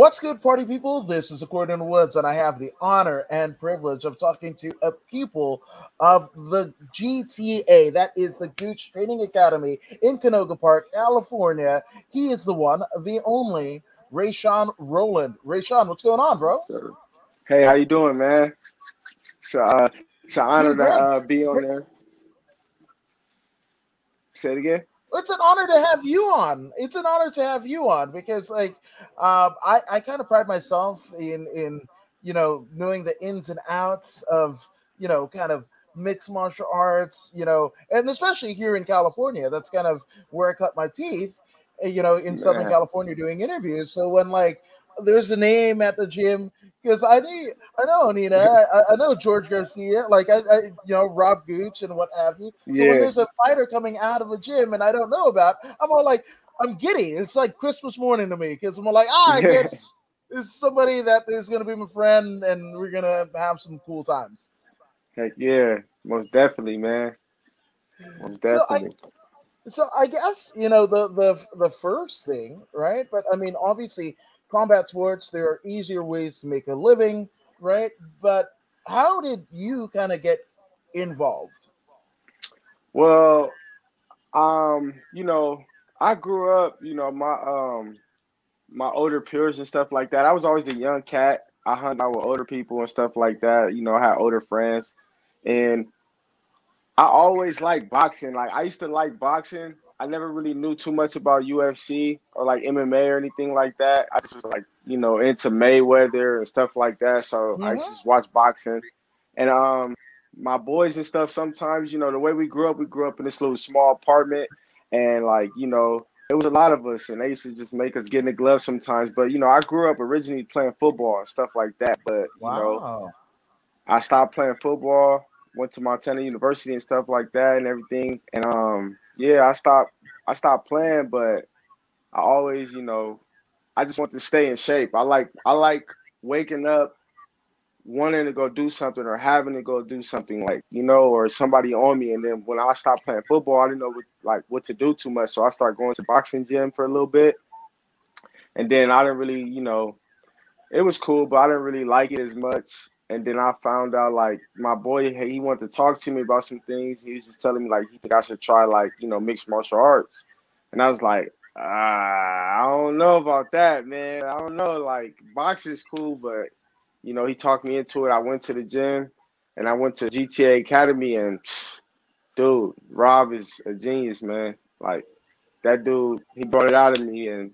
What's good, party people? This is According Woods, and I have the honor and privilege of talking to a pupil of the GTA. That is the Gooch Training Academy in Canoga Park, California. He is the one, the only, Raeshawn Roland. Raeshawn, what's going on, bro? Hey, how you doing, man? It's, uh, it's an honor to uh, be on there. Say it again it's an honor to have you on. It's an honor to have you on because like um, I I kind of pride myself in in you know knowing the ins and outs of you know kind of mixed martial arts, you know, and especially here in California, that's kind of where I cut my teeth, eh, you know, in Southern California doing interviews. So when like there's a name at the gym because I know I know Nina, I, I, know George Garcia, like I, I, you know Rob Gooch and what have you. So yeah. when there's a fighter coming out of a gym and I don't know about, I'm all like, I'm giddy. It's like Christmas morning to me because I'm like, ah, I get this is somebody that is going to be my friend and we're gonna have some cool times. Heck yeah, most definitely, man. Most definitely. So I, so I guess you know the the the first thing, right? But I mean, obviously combat sports, there are easier ways to make a living, right? But how did you kind of get involved? Well, um, you know, I grew up, you know, my um my older peers and stuff like that. I was always a young cat. I hung out with older people and stuff like that. You know, I had older friends. And I always liked boxing. Like I used to like boxing, I never really knew too much about UFC or like MMA or anything like that. I just was like, you know, into Mayweather and stuff like that. So mm-hmm. I just watch boxing. And um my boys and stuff sometimes, you know, the way we grew up, we grew up in this little small apartment and like, you know, it was a lot of us and they used to just make us get in the gloves sometimes. But you know, I grew up originally playing football and stuff like that. But wow. you know, I stopped playing football, went to Montana University and stuff like that and everything. And um yeah, I stopped I stopped playing, but I always, you know, I just want to stay in shape. I like I like waking up wanting to go do something or having to go do something like you know or somebody on me. And then when i stopped playing football i didn't know what, like what to do too much. So i started going to boxing gym for a little bit. And then i didn't really you know it was cool but i didn't really like it as much and then I found out like my boy he wanted to talk to me about some things. He was just telling me like he think I should try like you know mixed martial arts, and I was like, uh, I don't know about that, man. I don't know. Like boxing's cool, but you know he talked me into it. I went to the gym, and I went to GTA Academy, and dude, Rob is a genius, man. Like that dude, he brought it out of me, and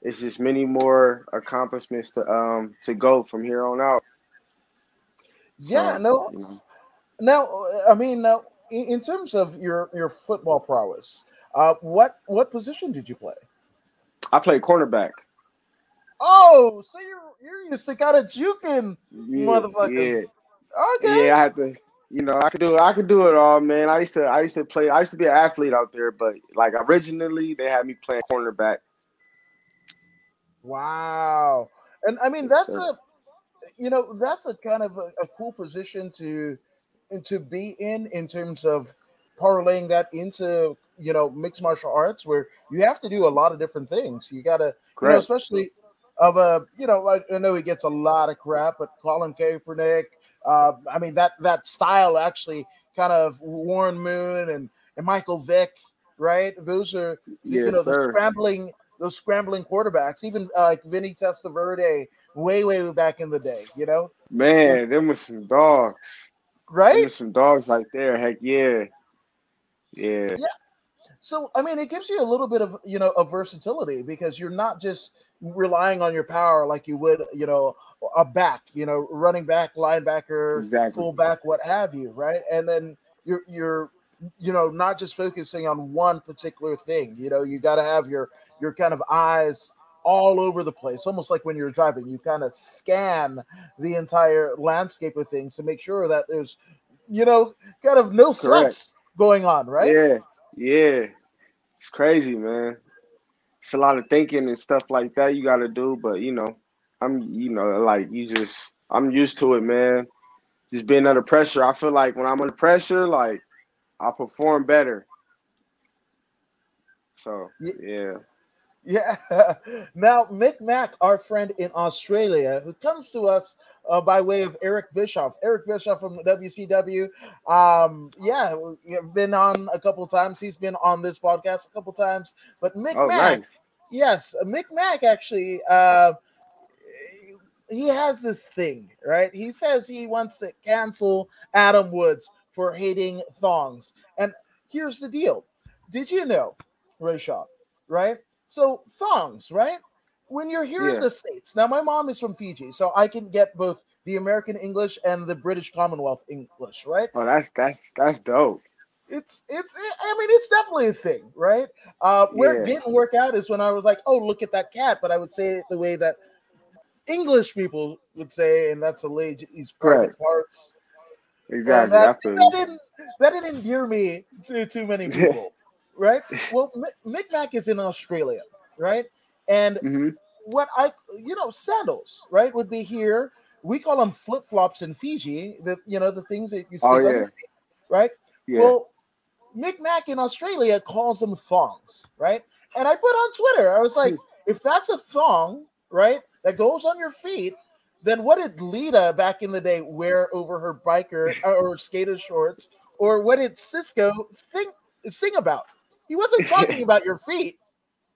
it's just many more accomplishments to um to go from here on out. Yeah, no. Know. Now, I mean, now in terms of your your football prowess, uh, what what position did you play? I played cornerback. Oh, so you're you're used to kind of juking yeah, motherfuckers. Yeah. Okay. Yeah, I had to. You know, I could do I could do it all, man. I used to I used to play. I used to be an athlete out there, but like originally they had me playing cornerback. Wow, and I mean that's a you know that's a kind of a, a cool position to to be in in terms of parlaying that into you know mixed martial arts where you have to do a lot of different things. You gotta you know especially of a you know I, I, know he gets a lot of crap but colin kaepernick uh, i mean that that style actually kind of warren moon and, and michael vick right? Those are yes, you know the scrambling those scrambling quarterbacks. Even uh, like vinny testaverde way, way back in the day, you know? Man, them was some dogs. Right? There some dogs right there. Heck yeah. Yeah. Yeah. So I mean it gives you a little bit of you know of versatility because you're not just relying on your power like you would, you know, a back, you know, running back, linebacker, exactly. fullback, what have you, right? And then you're you're you know not just focusing on one particular thing. You know, you got to have your your kind of eyes all over the place, almost like when you're driving. You kind of scan the entire landscape of things to make sure that there's, you know, kind of no threats going on, right? Yeah, yeah. It's crazy, man. It's a lot of thinking and stuff like that you got to do, but you know, I'm, you know, like you just, I'm used to it, man. Just being under pressure. I feel like when I'm under pressure, like I perform better. So yeah. Yeah. Now, Mick Mac, our friend in Australia, who comes to us uh, by way of Eric Bischoff. Eric Bischoff from WCW. Um, yeah, we've been on a couple times. He's been on this podcast a couple times. But Mick Oh, Mac, nice. yes, Mick Mac actually, uh, he has this thing, right? He says he wants to cancel Adam Woods for hating thongs. And here's the deal. Did you know, Ray Shaw, right? So thongs, right? When you're here in the States, now my mom is from Fiji, so I can get both the American English and the British Commonwealth English, right? Oh, that's that's that's dope. It's it's I mean it's definitely a thing, right? Uh where it didn't work out is when I was like, oh look at that cat, but I would say it the way that English people would say, and that's a lady's private Right. parts. Exactly. that, that didn't that didn't endear me to too many people, right? Well, Mi- Mick Mac is in Australia, right? And Mhm. what I, you know, sandals, right, would be here. We call them flip flops in Fiji. The you know the things that you see, Oh, yeah. right? Yeah. Well, Mick Mac in Australia calls them thongs, right? And I put on Twitter, I was like, if that's a thong, right, that goes on your feet, then what did Lita back in the day wear over her biker or skater shorts? Or what did Sisqó think sing about? He wasn't talking about your feet.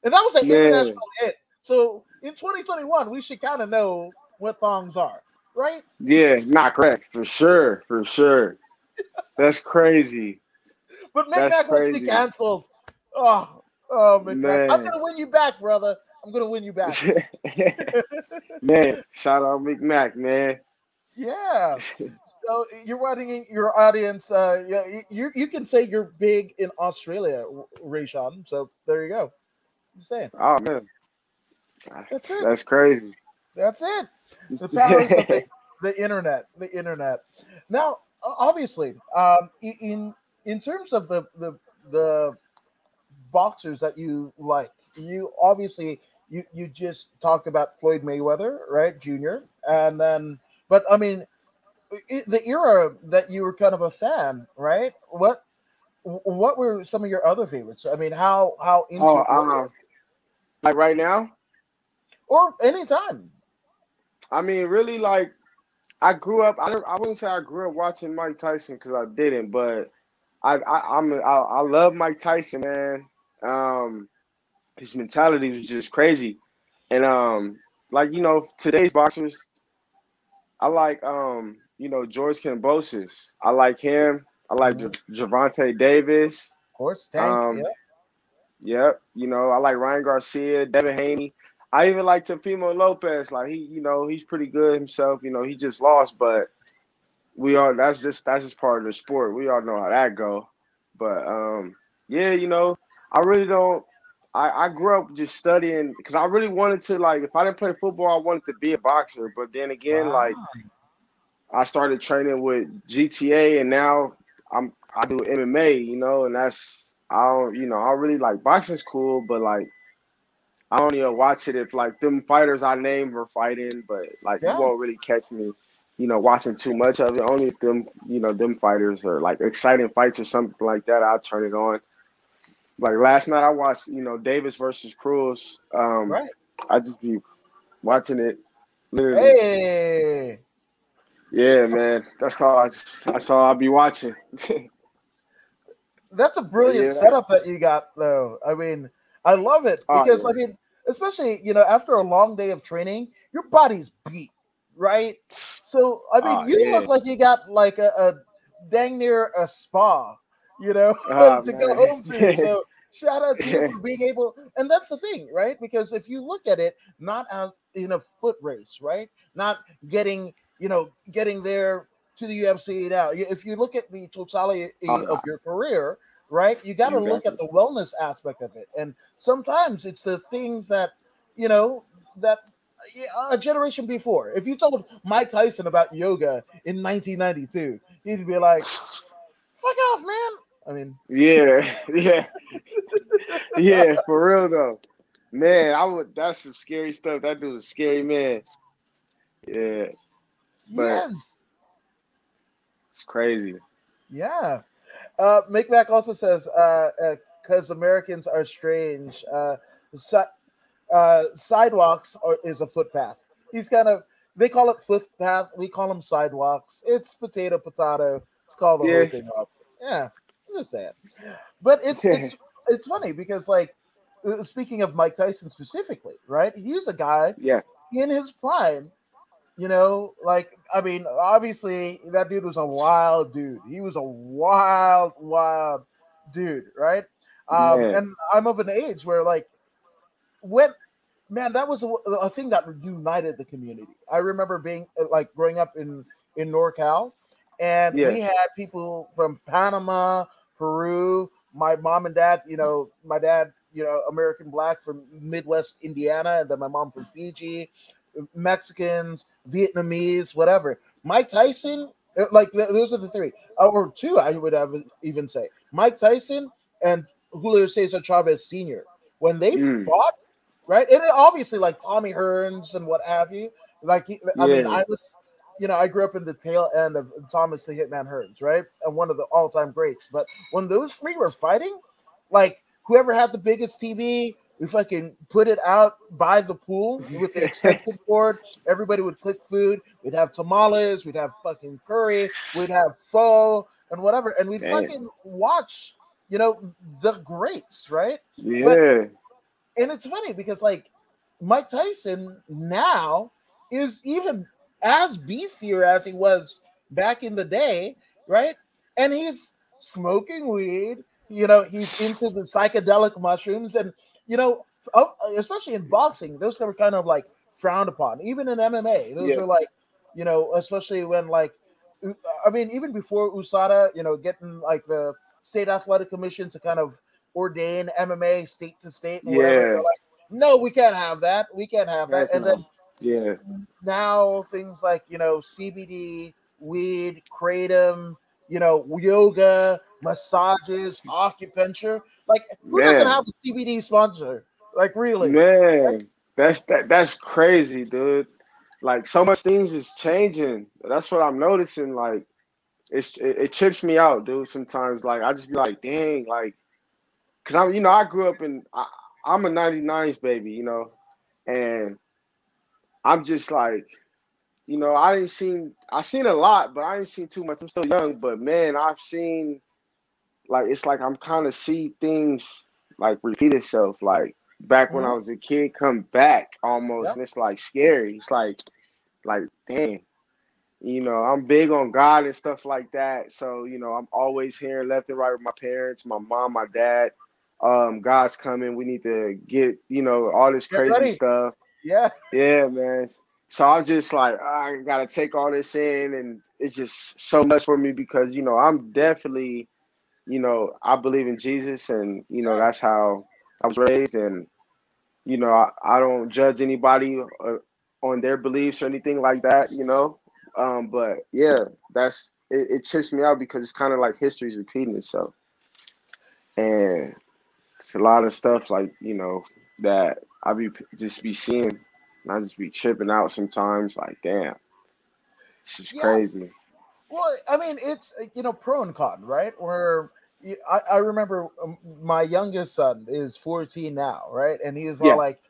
And that was an international hit. So in 2021, we should kind of know what thongs are, right? yeah, not correct for sure, for sure. That's crazy. But That's Mac wants to be canceled. Oh, oh, Mac. I'm gonna win you back, brother. I'm gonna win you back. man, shout out Mick Mac, man. Yeah. So you're writing your audience. Uh, yeah, you you can say you're big in Australia, Raeshawn. So there you go. I'm saying Oh man, That's it. That's crazy. that's it. The powers of the, the internet. The internet. Now, obviously, um, in in terms of the the the boxers that you like, you obviously you you just talked about Floyd Mayweather, right, Junior, and then, but I mean, i the era that you were kind of a fan, right? What what were some of your other favorites? I mean, how how into Oh, were you? um, like right now, or anytime? I mean, really, like I grew up. I I wouldn't say I grew up watching Mike Tyson because I didn't, but I, I I'm I, I love Mike Tyson, man. Um, his mentality was just crazy, and um, like you know, today's boxers, I like um, you know, George Kambosos. I like him. I like Mhm. J- Gervonta Davis. Horse tank. Um, yeah. Yep. You know, I like Ryan Garcia, Devin Haney. I even like Teofimo Lopez. Like he, you know, he's pretty good himself. You know, he just lost, but we all that's just that's just part of the sport. We all know how that go. But um, yeah, you know, I really don't. I, I grew up just studying because I really wanted to like if I didn't play football, I wanted to be a boxer. But then again, like I started training with GTA, and now I'm I do MMA, you know, and that's I don't, you know, I really like boxing's cool, but like I don't even watch it if like them fighters I named were fighting, but like Yeah. you won't really catch me, you know, watching too much of it. Only if them, you know, them fighters are like exciting fights or something like that, I'll turn it on. Like last night, I watched, you know, Davis versus Cruz. Um, Right. I just be watching it. Literally. Hey. Yeah, man. That's all. I, that's all I'll be watching. That's a brilliant Yeah. setup that you got, though. I mean, I love it Oh, because yeah. I mean, especially you know, after a long day of training, your body's beat, right? So I mean, Oh, you yeah. look like you got like a, a dang near a spa, you know, Oh, to go home to. So shout out to you for being able, and that's the thing, right? Because if you look at it, not as in a foot race, right? Not getting, you know, getting there to the UFC now. If you look at the totality Oh, of your career, right, you got to look at the wellness aspect of it. And sometimes it's the things that, you know, that a generation before. If you told Mike Tyson about yoga in 1992, he'd be like, "Fuck off, man." I mean, yeah, yeah, yeah. For real though, man. I would. That's some scary stuff. That dude's a scary man. Yeah, But- yes, it's crazy. yeah. Uh, Mac also says, uh, because Americans are strange. Uh, Sa- uh, sidewalks are, is a footpath. He's kind of they call it footpath. We call them sidewalks. It's potato potato. It's called the Yeah. whole thing off. Yeah, I'm. But it's it's it's funny because like uh, speaking of Mike Tyson specifically, right? He's a guy Yeah. in his prime. You know, like I mean, obviously that dude was a wild dude. He was a wild, wild dude, right? Um, Yeah. and I'm of an age where like when man, that was a, a thing that united the community. I remember being uh, like growing up in in NorCal, and Yeah. we had people from Panama, Peru. My mom and dad, you know, my dad, you know, American black from Midwest Indiana, and then my mom from Fiji, Mexicans, Vietnamese, whatever. Mike Tyson, uh, like those are the three, Uh, or two, I would have even say. Mike Tyson and Julio Cesar Chavez Sr. When they Mm. fought, right? And obviously like Tommy Hearns and what have you. Like, I mean, I was, you know, I grew up in the tail end of Thomas the Hitman Hearns, right? And one of the all-time greats. But when those three were fighting, like whoever had the biggest TV, we fucking put it out by the pool with the extension cord. Everybody would cook food. We'd have tamales, we'd have fucking curry, we'd have pho and whatever, and we'd Damn. fucking watch, you know, the greats, right? Yeah. And it's funny because like Mike Tyson now is even as beastier as he was back in the day, right? And he's smoking weed, you know, he's into the psychedelic mushrooms, and you know, oh, especially in boxing, those are kind of like frowned upon. Even in MMA, those Yeah. are like, you know, especially when like, I mean, even before USADA, you know, getting like the state athletic commission to kind of ordain MMA state to state and whatever. Yeah. they're like, no, we can't have that. We can't have that. And then Yeah. now things like you know CBD, weed, kratom, you know yoga, massages, acupuncture. Like who doesn't have a CBD sponsor? Like really? Man, that's that that's crazy, dude. Like so much things is changing. That's what I'm noticing. Like it's it, it trips me out, dude. Sometimes, like I just be like, dang, like, cause I'm you know I grew up in I, I'm a '99s baby, you know, and I'm just like, you know, I didn't seen I seen a lot, but I didn't seen too much. I'm still young, but man, I've seen like it's like I'm kind of see things like repeat itself, like back when I was a kid come back almost, Yep. and it's like scary. It's like, like dang, you know, I'm big on God and stuff like that. So you know, I'm always hearing left and right with my parents, my mom, my dad. Um, God's coming. We need to get you know all this Get crazy ready. stuff. Yeah. Yeah, man. So I was just like, I gotta take all this in, and it's just so much for me because you know I'm definitely, you know, I believe in Jesus, and you know that's how I was raised, and you know I, I don't judge anybody uh, on their beliefs or anything like that, you know. Um, but yeah, that's it, it trips me out because it's kind of like history's repeating itself, and it's a lot of stuff like you know that I be just be seeing. And I just be tripping out sometimes. Like, damn, it's just Yeah. crazy. Well, I mean, it's you know pro and con, right? Where I, I remember um, my youngest son is 14 now, right? And he's all Yeah. like,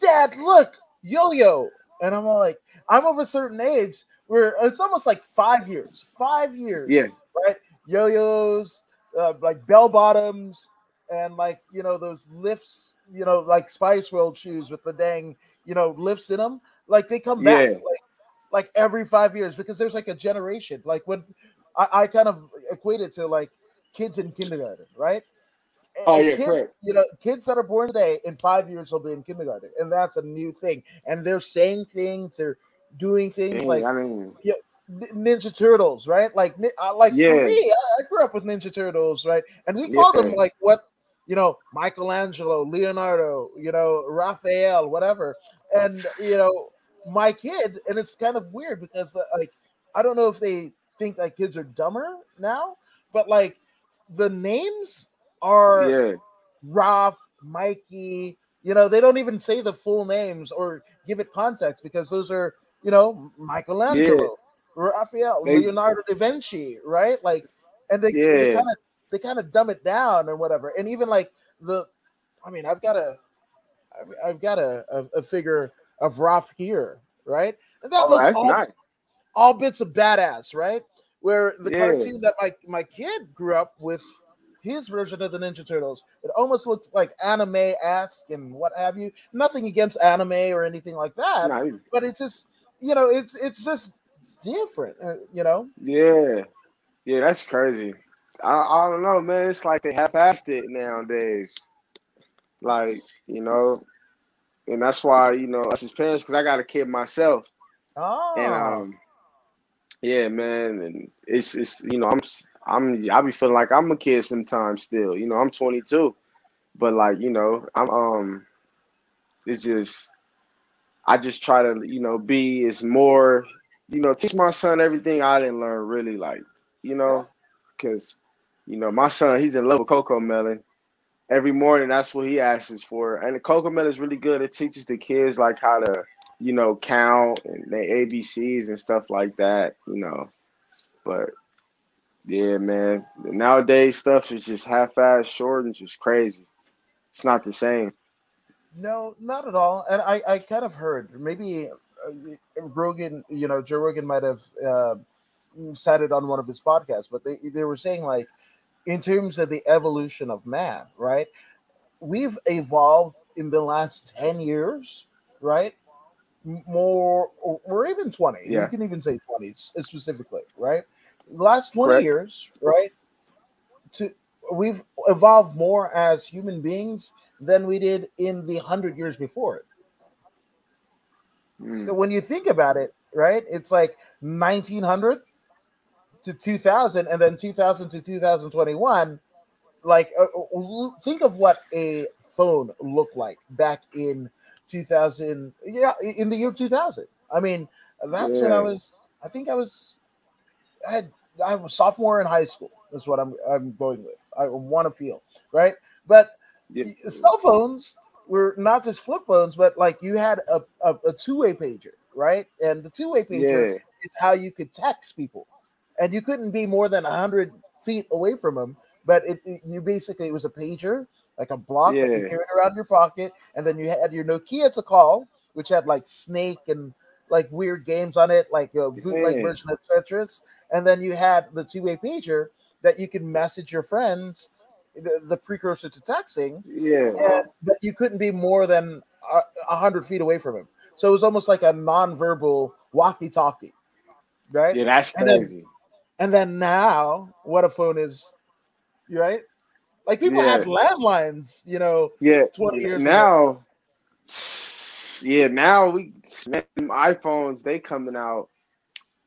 "Dad, look, yo-yo," and I'm all like, "I'm of a certain age where it's almost like five years, five years, Yeah, right? Yo-yos, uh, like bell bottoms, and like you know those lifts, you know, like Spice World shoes with the dang, you know, lifts in them. Like they come back Yeah. like like every five years because there's like a generation. Like when I, I kind of equate it to like kids in kindergarten, right? Oh, And yeah, kids, correct. You know, kids that are born today in five years will be in kindergarten, and that's a new thing. And they're saying things, they're doing things Dang, like I mean, N- Ninja Turtles, right? Like, like Yeah. for me, I, I grew up with Ninja Turtles, right? And we called them like what, you know, Michelangelo, Leonardo, you know, Raphael, whatever. And you know, my kid, and it's kind of weird because uh, like I don't know if they think that kids are dumber now, but like the names are yeah, Ralph, Mikey. You know, they don't even say the full names or give it context because those are, you know, Michelangelo, Raphael, They- Leonardo da Vinci, right? Like, and they Yeah. kind of they kind of dumb it down and whatever. And even like the, I mean, I've got a, I've got a, a, a figure of Raph here, right? And that Oh, looks all, nice. all bits of badass, right? Where the Yeah. cartoon that my my kid grew up with, his version of the Ninja Turtles, it almost looks like anime esque and what have you. Nothing against anime or anything like that, Nah, but it's just you know, it's it's just different, uh, you know. yeah, yeah, that's crazy. I, I don't know, man. It's like they half-assed it nowadays. Like you know, and that's why you know us as parents, because I got a kid myself, Oh, and um, yeah, man, and it's it's you know I'm I'm I be feeling like I'm a kid sometimes still. You know, I'm 22, but like you know I'm um, it's just I just try to you know be as more you know teach my son everything I didn't learn really like you know because you know my son he's in love with Cocomelon. Every morning, that's what he asks for, and the Cocomelon is really good. It teaches the kids like how to, you know, count and the ABCs and stuff like that. You know, but yeah, man, nowadays stuff is just half-ass short and just crazy. It's not the same. No, not at all. And I, I kind of heard maybe uh, Rogan, you know, Joe Rogan might have uh, said it on one of his podcasts, but they, they were saying like, in terms of the evolution of man, right? We've evolved in the last 10 years, right? More, or, or even 20. Yeah. You can even say 20 s- specifically, right? Last 20 Correct. years, right? To we've evolved more as human beings than we did in the 100 years before it. Mm. So when you think about it, right, it's like 1900 to 2000, and then 2000 to 2021. Like, uh, uh, think of what a phone looked like back in 2000. Yeah, in the year 2000. I mean, that's when I was. I think I was. I had. I was sophomore in high school. That's what I'm. I'm going with. I want to feel right, but Yeah. cell phones were not just flip phones, but like you had a, a, a two-way pager, right? And the two-way pager Yeah. is how you could text people, and you couldn't be more than hundred feet away from him. But it, it- you basically it was a pager, like a block that you carried around your pocket, and then you had your Nokia to call, which had like Snake and like weird games on it, like a bootleg Yeah. version of Tetris, and then you had the two-way pager that you could message your friends, the, the precursor to texting, Yeah. and, but you couldn't be more than a, hundred feet away from him. So it was almost like a non-verbal walkie-talkie, right? Yeah, that's crazy. And then now, what a phone is, right? Like people had landlines, you know. Yeah. 20 years ago. now. Yeah, now we man, them iPhones they coming out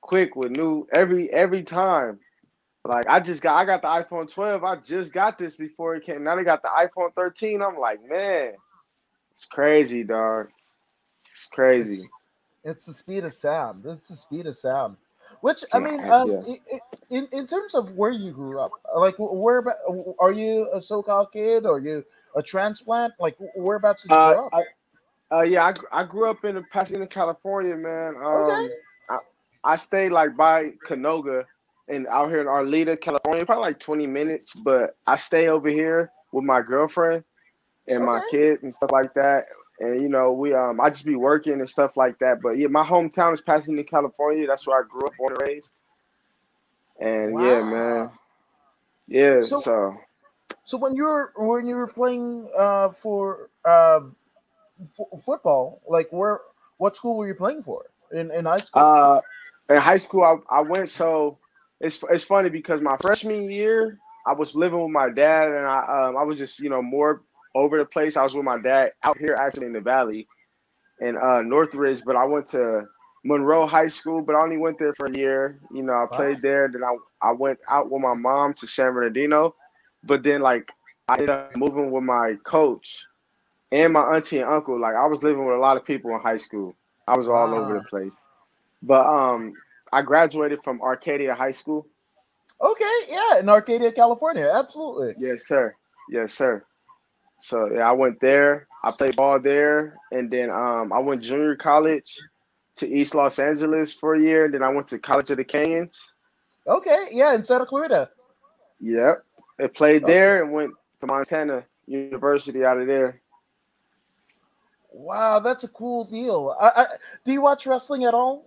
quick with new every every time. Like I just got I got the iPhone 12. I just got this before it came. Now they got the iPhone 13. I'm like, man, it's crazy, dog. It's crazy. It's, it's the speed of sound. It's the speed of sound. Which I mean, yeah. um, i- i- in in terms of where you grew up, like where about are you a SoCal kid? Or are you a transplant? Like whereabouts did you Uh, grow up? I, uh, yeah, I, I grew up in Pasadena, California, man. Um, Okay. I, I stayed like by Canoga and out here in Arleta, California, probably like 20 minutes, but I stay over here with my girlfriend and my kid and stuff like that. And you know, we um I just be working and stuff like that. But yeah, my hometown is Pasadena, California. That's where I grew up, born and raised. And yeah, man. Yeah, So- so So when you were when you were playing uh, for um, f- football, like where what school were you playing for in, in high school? Uh, in high school, I, I went so it's it's funny because my freshman year I was living with my dad and I um I was just you know more over the place. I was with my dad out here actually in the valley, in uh Northridge, but I went to Monroe High School, but I only went there for a year. You know, I played there. Then I I went out with my mom to San Bernardino, but then like I ended up moving with my coach and my auntie and uncle. Like I was living with a lot of people in high school. I was all over the place. But um, I graduated from Arcadia High School. okay, yeah, in Arcadia, California, absolutely. Yes, sir. Yes, sir. So yeah, I went there. I played ball there, and then um, I went junior college to East Los Angeles for a year. And then I went to College of the Canyons. Okay, yeah, in Santa Clarita. Yep, I played Okay. there and went to Montana University out of there. Wow, that's a cool deal. I, I, do you watch wrestling at all?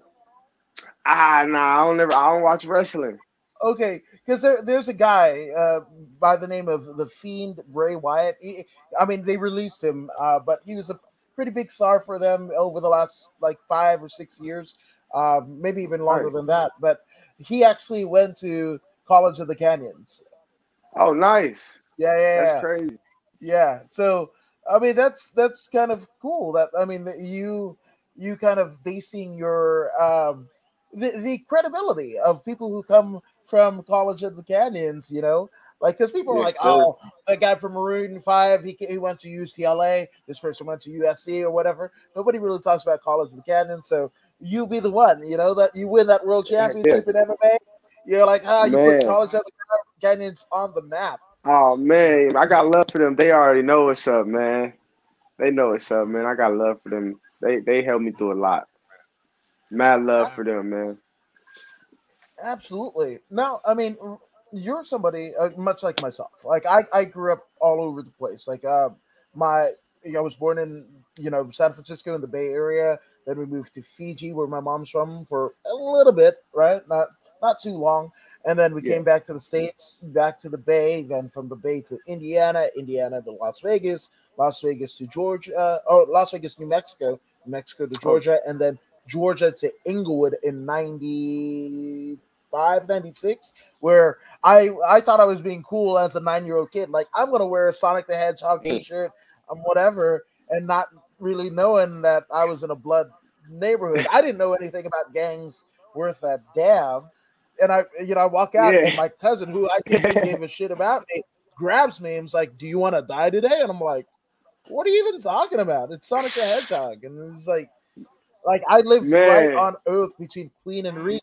Ah, nah, I don't never. I don't watch wrestling. Okay, because there, there's a guy uh, by the name of the Fiend Bray Wyatt. He, I mean, they released him, uh, but he was a pretty big star for them over the last like five or six years, uh, maybe even longer nice. than that. But he actually went to College of the Canyons. Oh, nice. Yeah, yeah, that's yeah. crazy. Yeah, so I mean, that's that's kind of cool. That I mean, that you you kind of basing your um, the the credibility of people who come from College of the Canyons, you know, like because people are like, oh, that guy from Maroon Five, he he went to UCLA. This person went to USC or whatever. Nobody really talks about College of the Canyons, so you be the one, you know, that you win that world championship yeah. in MMA. You're like, ah, you Man. put College of the Canyons on the map. Oh man, I got love for them. They already know what's up, man. They know what's up, man. I got love for them. They they helped me through a lot. Mad love for them, man. Absolutely. No, I mean, you're somebody uh, much like myself. Like I, I grew up all over the place. Like uh, my, I was born in you know San Francisco in the Bay Area. Then we moved to Fiji, where my mom's from, for a little bit, right? Not not too long. And then we yeah. came back to the States, back to the Bay, then from the Bay to Indiana, Indiana to Las Vegas, Las Vegas to Georgia, uh, oh, Las Vegas, New Mexico, Mexico to oh. Georgia, and then Georgia to Inglewood in 95, 96, where I, I thought I was being cool as a nine year old kid. Like, I'm going to wear a Sonic the Hedgehog t shirt, um, whatever, and not really knowing that I was in a blood neighborhood. I didn't know anything about gangs worth a damn and I, you know, I walk out yeah. and my cousin, who I didn't give a shit about me, grabs me and is like, "Do you want to die today?" And I'm like, "What are you even talking about? It's Sonic the Hedgehog." And it's like, like I lived Man. right on Earth between Queen and Regent,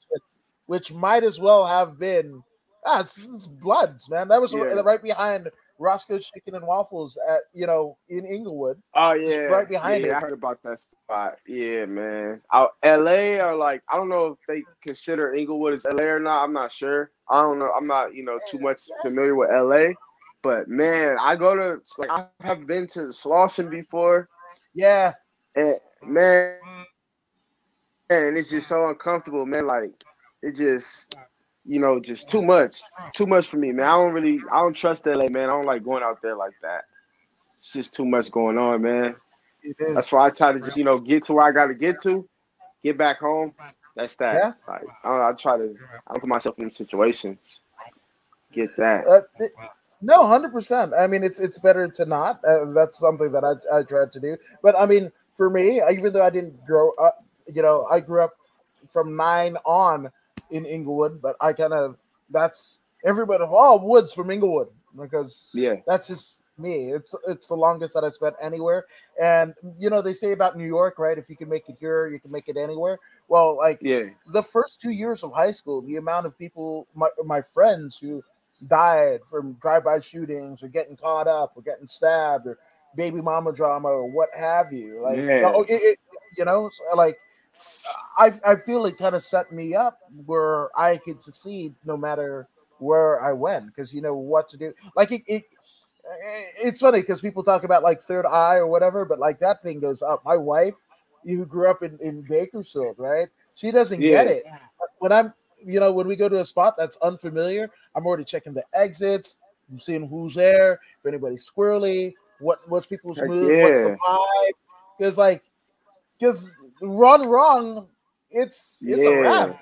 which might as well have been ah, it's, it's Bloods, man. That was yeah. right behind Roscoe's Chicken and Waffles at you know in Inglewood. Oh yeah, right behind yeah, it. I heard about that spot. Yeah, man. Out L.A. or like I don't know if they consider Inglewood as L.A. or not. I'm not sure. I don't know. I'm not you know too much familiar with L.A. But man, I go to like I have been to Slauson before. Yeah. And man, and it's just so uncomfortable, man. Like it just you know, just too much, too much for me, man. I don't really, I don't trust LA, man. I don't like going out there like that. It's just too much going on, man. That's why I try to just, you know, get to where I got to get to, get back home. That's that. Yeah. Like, I, I try to, I don't put myself in situations. Get that. Uh, it, no, hundred percent. I mean, it's it's better to not. Uh, that's something that I I tried to do. But I mean, for me, even though I didn't grow up, you know, I grew up from nine on in Inglewood, but I kind of that's everybody. Oh, Woods from Inglewood because yeah, that's just me. It's it's the longest that I spent anywhere. And you know they say about New York, right? If you can make it here, you can make it anywhere. Well, like yeah, the first two years of high school, the amount of people, my my friends who died from drive-by shootings or getting caught up or getting stabbed or baby mama drama or what have you. Like, yeah. oh, it, it, you know, like I, I feel it kind of set me up where I could succeed no matter where I went because you know what to do. Like it, it eh, it's funny because people talk about like third eye or whatever, but like that thing goes up. My wife, who grew up in, in Bakersfield, right? She doesn't yeah. get it. When I'm, you know, when we go to a spot that's unfamiliar, I'm already checking the exits, I'm seeing who's there, if anybody's squirrely, what what's people's mood, yeah. what's the vibe. Because like, because run wrong, it's it's yeah. a wrap.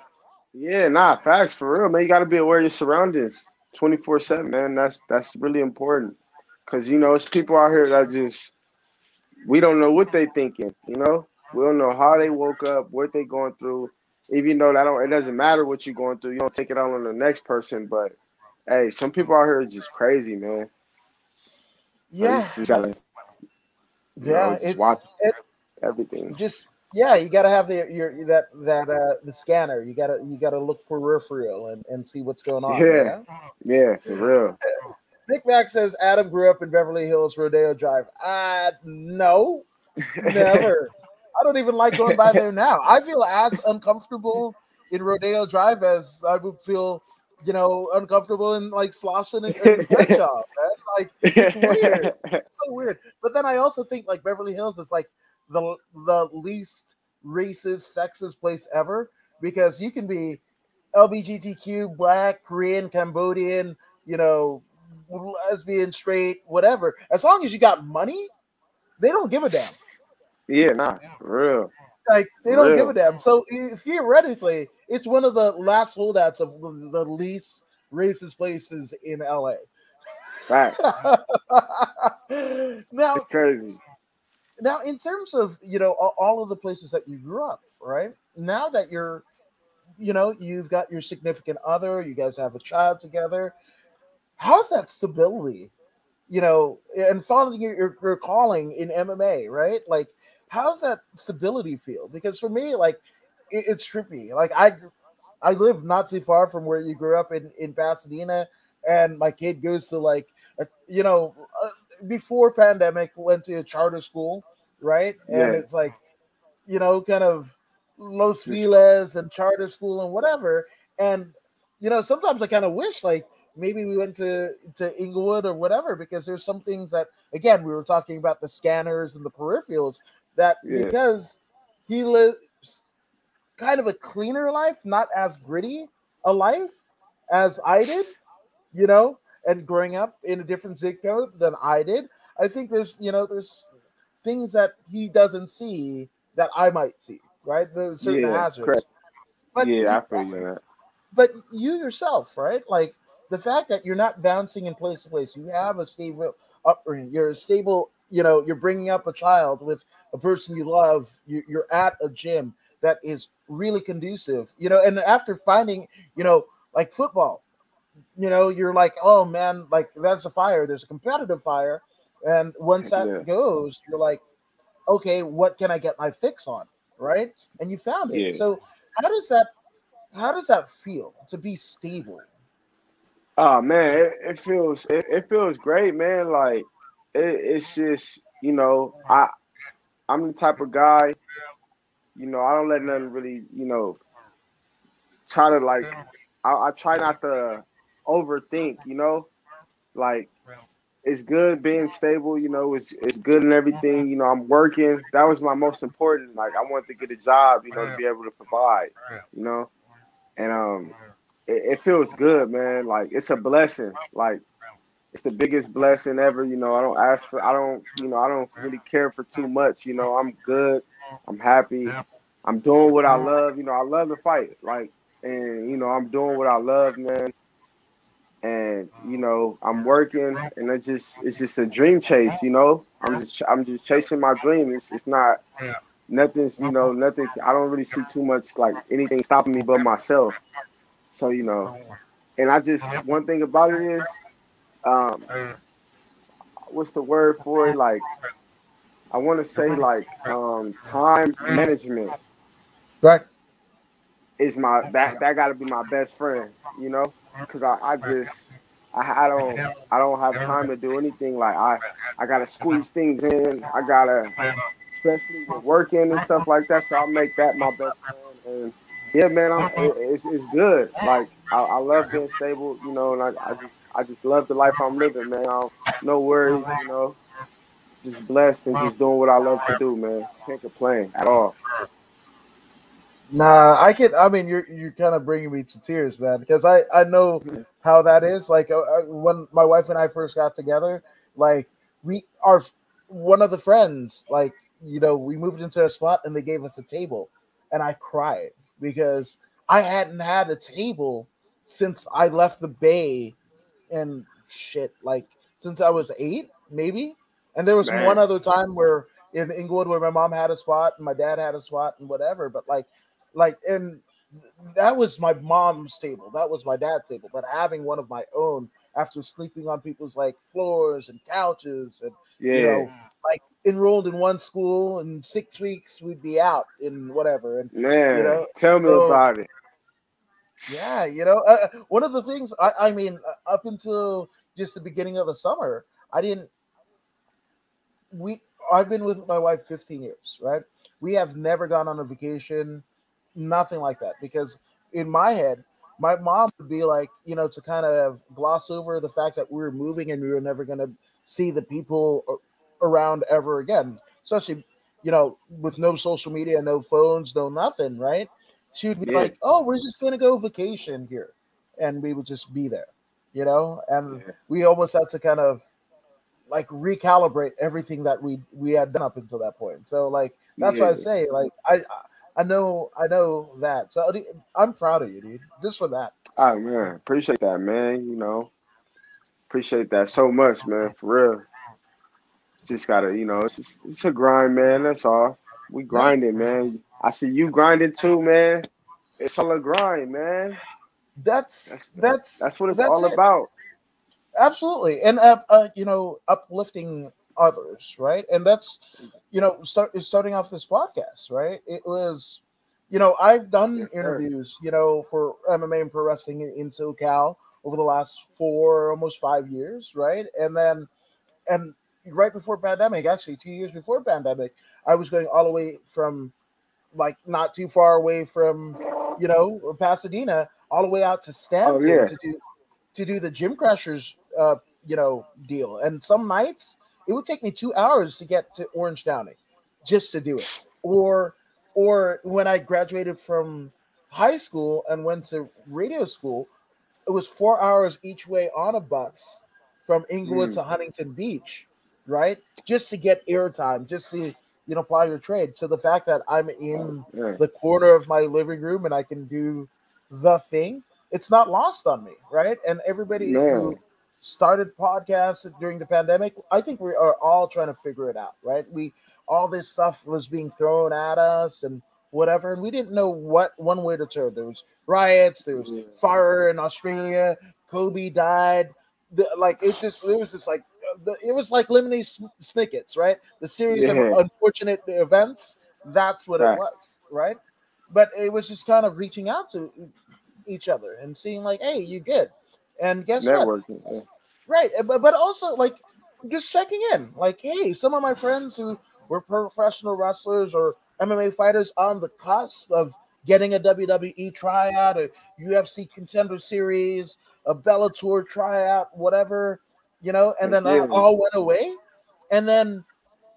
Yeah, nah, facts for real, man. You got to be aware of your surroundings, twenty four seven, man. That's that's really important, cause you know it's people out here that just we don't know what they thinking. You know, we don't know how they woke up, what they going through. Even though that don't, it doesn't matter what you're going through. You don't take it out on the next person, but hey, some people out here are just crazy, man. Yeah. You gotta, yeah, know, it's watch it, everything. Just yeah, you got to have the your that that uh the scanner. You got to you got to look peripheral and and see what's going on. Yeah, yeah, yeah for real. Nick Mack says Adam grew up in Beverly Hills, Rodeo Drive. Uh no, never. I don't even like going by there now. I feel as uncomfortable in Rodeo Drive as I would feel, you know, uncomfortable in like Slauson and, and Crenshaw. Man. Like it's weird. It's so weird. But then I also think like Beverly Hills is like the the least racist, sexist place ever because you can be LGBTQ, black, Korean, Cambodian, you know, lesbian, straight, whatever. As long as you got money, they don't give a damn. Yeah, nah, real. Like they don't real. give a damn. So theoretically, it's one of the last holdouts of the least racist places in LA. Right. now it's crazy. Now, in terms of you know all of the places that you grew up, right? Now that you're, you know, you've got your significant other, you guys have a child together. How's that stability? You know, and following your, your, calling in MMA, right? Like, how's that stability feel? Because for me, like, it, it's trippy. Like, I I live not too far from where you grew up in in Pasadena, and my kid goes to like, a, you know, before pandemic went to a charter school, right? And yeah. it's like, you know, kind of Los Feliz and charter school and whatever. And you know, sometimes I kind of wish like maybe we went to to Inglewood or whatever because there's some things that again we were talking about the scanners and the peripherals that yeah. because he lives kind of a cleaner life, not as gritty a life as I did, you know, and growing up in a different zip code than I did. I think there's, you know, there's things that he doesn't see that I might see, right? The certain yeah, hazards. Correct. But yeah, I feel you that. But you yourself, right? Like the fact that you're not bouncing in place to place, you have a stable upbringing, you're a stable, you know, you're bringing up a child with a person you love, you're at a gym that is really conducive, you know, and after finding, you know, like football, you know, you're like, oh man, like that's a fire. There's a competitive fire. And once that yeah. goes, you're like, okay, what can I get my fix on? Right. And you found it. Yeah. So how does that how does that feel to be stable? Oh man, it, it feels it, it, feels great, man. Like it, it's just, you know, I I'm the type of guy, you know, I don't let nothing really, you know, try to like I, I try not to overthink, you know? Like it's good being stable, you know, it's it's good and everything. You know, I'm working. That was my most important. Like I wanted to get a job, you know, to be able to provide, you know. And um it, it feels good, man. Like it's a blessing. Like it's the biggest blessing ever. You know, I don't ask for I don't, you know, I don't really care for too much. You know, I'm good. I'm happy. I'm doing what I love. You know, I love to fight. Like and you know, I'm doing what I love, man and you know I'm working, and it's just it's just a dream chase. You know, I'm just I'm just chasing my dream. It's it's not nothing's you know nothing. I don't really see too much like anything stopping me but myself. So you know, and I just one thing about it is, um, what's the word for it? Like I want to say like um time management. Right. Is my that that got to be my best friend. You know because I, I just I, I don't I don't have time to do anything. Like I I gotta squeeze things in. I gotta especially with working and stuff like that. So I'll make that my best friend. And yeah, man, I'm, it's it's good. Like I, I love being stable, you know, and I, I just I just love the life I'm living, man. I no worries, you know. Just blessed and just doing what I love to do, man. Can't complain at all. Nah, I can. I mean, you're you're kind of bringing me to tears, man, because I I know how that is. Like uh, uh, when my wife and I first got together, like we are one of the friends. Like you know, we moved into a spot and they gave us a table, and I cried because I hadn't had a table since I left the Bay, and shit, like since I was eight, maybe. And there was man. one other time where in Inglewood where my mom had a spot and my dad had a spot and whatever, but like like and that was my mom's table that was my dad's table but having one of my own after sleeping on people's like floors and couches and yeah. you know like enrolled in one school in six weeks we'd be out in whatever and man you know tell me so, about it. Yeah you know uh, one of the things I, I mean uh, up until just the beginning of the summer i didn't we i've been with my wife 15 years right? We have never gone on a vacation nothing like that because in my head my mom would be like you know to kind of gloss over the fact that we were moving and we were never going to see the people around ever again especially you know, with no social media, no phones, no nothing, right? She would be Yeah. like, "Oh, we're just gonna go vacation here," and we would just be there, you know. And Yeah. we almost had to kind of like recalibrate everything that we we had done up until that point. So like that's why I say like I I know I know that. So I'm proud of you, dude. Just for that. Oh man, appreciate that, man. You know, appreciate that so much, man. For real. Just gotta, you know, it's just, it's a grind, man. That's all. We grinding, man. I see you grinding too, man. It's all a grind, man. That's That's that's that's what it's all it. about. absolutely and uh, uh you know uplifting others right? And that's you know start starting off this podcast right? It was you know i've done Yes, interviews you know for mma and pro wrestling in, in socal over the last four almost five years right? And then and right before pandemic actually two years before pandemic i was going all the way from like not too far away from you know pasadena all the way out to stanton yeah. to do to do the gym crashers uh you know deal. And some nights it would take me two hours to get to orange county just to do it or or when i graduated from high school and went to radio school it was four hours each way on a bus from inglewood Mm. to huntington beach right just to get airtime just to you know apply your trade so the fact that i'm in Yeah. the corner of my living room and I can do the thing, it's not lost on me, right? And everybody No. who started podcasts during the pandemic, I think we are all trying to figure it out, right? We all this stuff was being thrown at us and whatever, and we didn't know what one way to turn. There was riots, there was fire in Australia, Kobe died. The, like it just it was just like the, it was like Lemony Snickets, right? The series of unfortunate events. That's what it was, right? But it was just kind of reaching out to each other and seeing like, hey, you good? And guess what? Yeah. Right, but but also like just checking in. Like, hey, some of my friends who were professional wrestlers or MMA fighters on the cusp of getting a WWE tryout, a UFC contender series, a Bellator tryout, whatever, you know, and then that all went away. And then,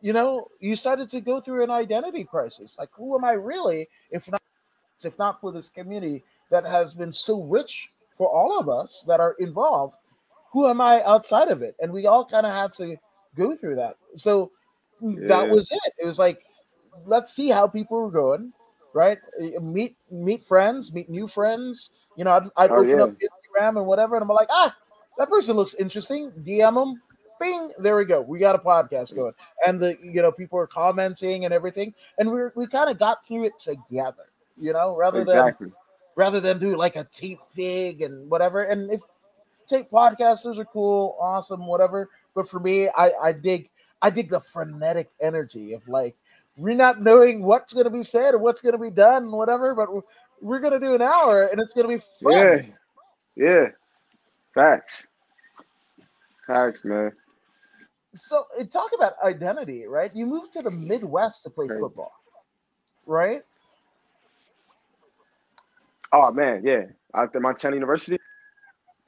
you know, you started to go through an identity crisis. Like, who am I really if not if not for this community that has been so rich for all of us that are involved? Who am I outside of it? And we all kind of had to go through that. So that was it. It was like, let's see how people were going, right? Meet meet friends, meet new friends. You know, I'd, I'd Oh, open yeah. up Instagram and whatever, and I'm like, ah, that person looks interesting. DM them, bing, there we go. We got a podcast going, and the you know people are commenting and everything, and we we kind of got through it together. You know, rather than Exactly. Rather than do like a tape thing and whatever. And if tape podcasters are cool, awesome, whatever. But for me, I, I dig I dig the frenetic energy of like we're not knowing what's gonna be said or what's gonna be done and whatever, but we're, we're gonna do an hour and it's gonna be fun. Yeah. Yeah. Facts. Facts, man. So uh, talk about identity, right? You moved to the Midwest to play Right. football, right? Oh man, yeah. Out at Montana University.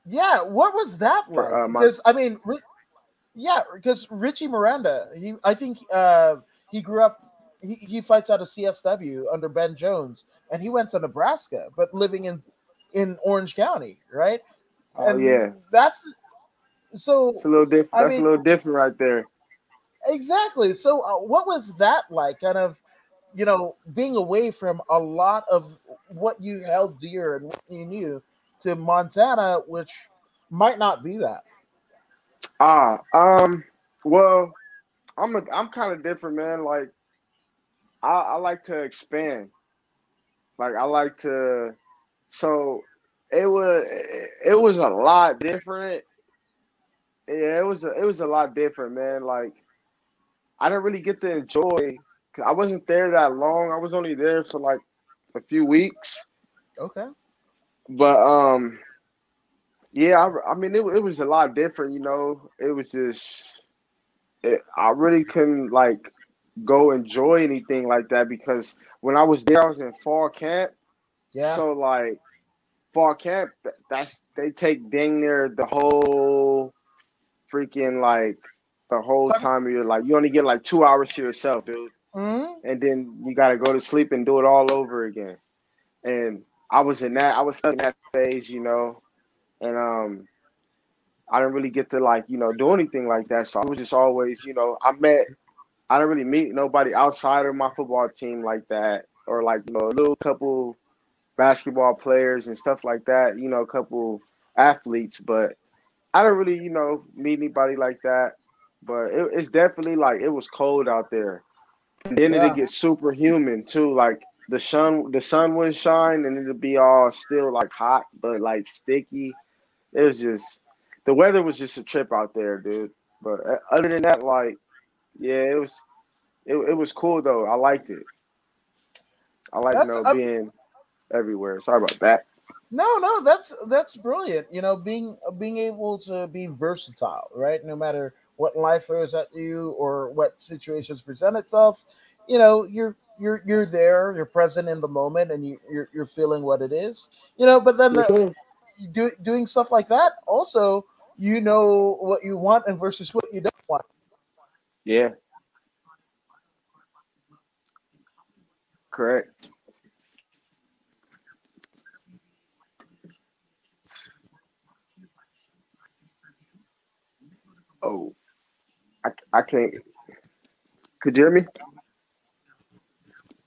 Yeah, what was that For, like? uh, my- because I mean, Ri- yeah, because Richie Miranda, he I think uh, he grew up. He, he fights out of CSW under Ben Jones, and he went to Nebraska, but living in in Orange County, right? Oh and yeah. that's so It's a little different. I That's mean- a little different right there. exactly. So uh, what was that like? Kind of, you know, being away from a lot of what you held dear and what you knew to Montana, which might not be that. Ah, um, well, I'm a, I'm kind of different, man. Like, I, I like to expand. Like, I like to. So, it was it was a lot different. Yeah, it was a, it was a lot different, man. Like, I didn't really get to enjoy. I wasn't there that long. I was only there for like a few weeks. Okay. But um, yeah, I, I mean, it, it was a lot different. You know, it was just, it, I really couldn't like go enjoy anything like that because when I was there, I was in fall camp. Yeah. So like, fall camp, that's they take dang near the whole freaking like the whole Time- time of your like you only get like two hours to yourself, dude. Mm-hmm. and then you got to go to sleep and do it all over again. And I was in that, I was in that phase, you know, and um, I didn't really get to like you know do anything like that. So I was just always, you know, I met, I didn't really meet nobody outside of my football team like that, or like you know a little couple basketball players and stuff like that, you know, a couple athletes, but I don't really, you know, meet anybody like that. But it, it's definitely like it was cold out there. And then yeah. it gets superhuman too. Like the sun, the sun would shine, and it'd be all still like hot, but like sticky. It was just the weather was just a trip out there, dude. But uh, other than that, like, yeah, it was, it, it was cool though. I liked it. I like you know being everywhere. Sorry about that. No, no, that's that's brilliant. You know, being being able to be versatile, right? No matter what life throws at you or what situations present itself, you know, you're you're you're there, you're present in the moment, and you, you're you're feeling what it is. You know, but then the, uh, do, doing stuff like that, also, you know what you want and versus what you don't want. Yeah. Correct. Oh, I, I can't. Could you hear me?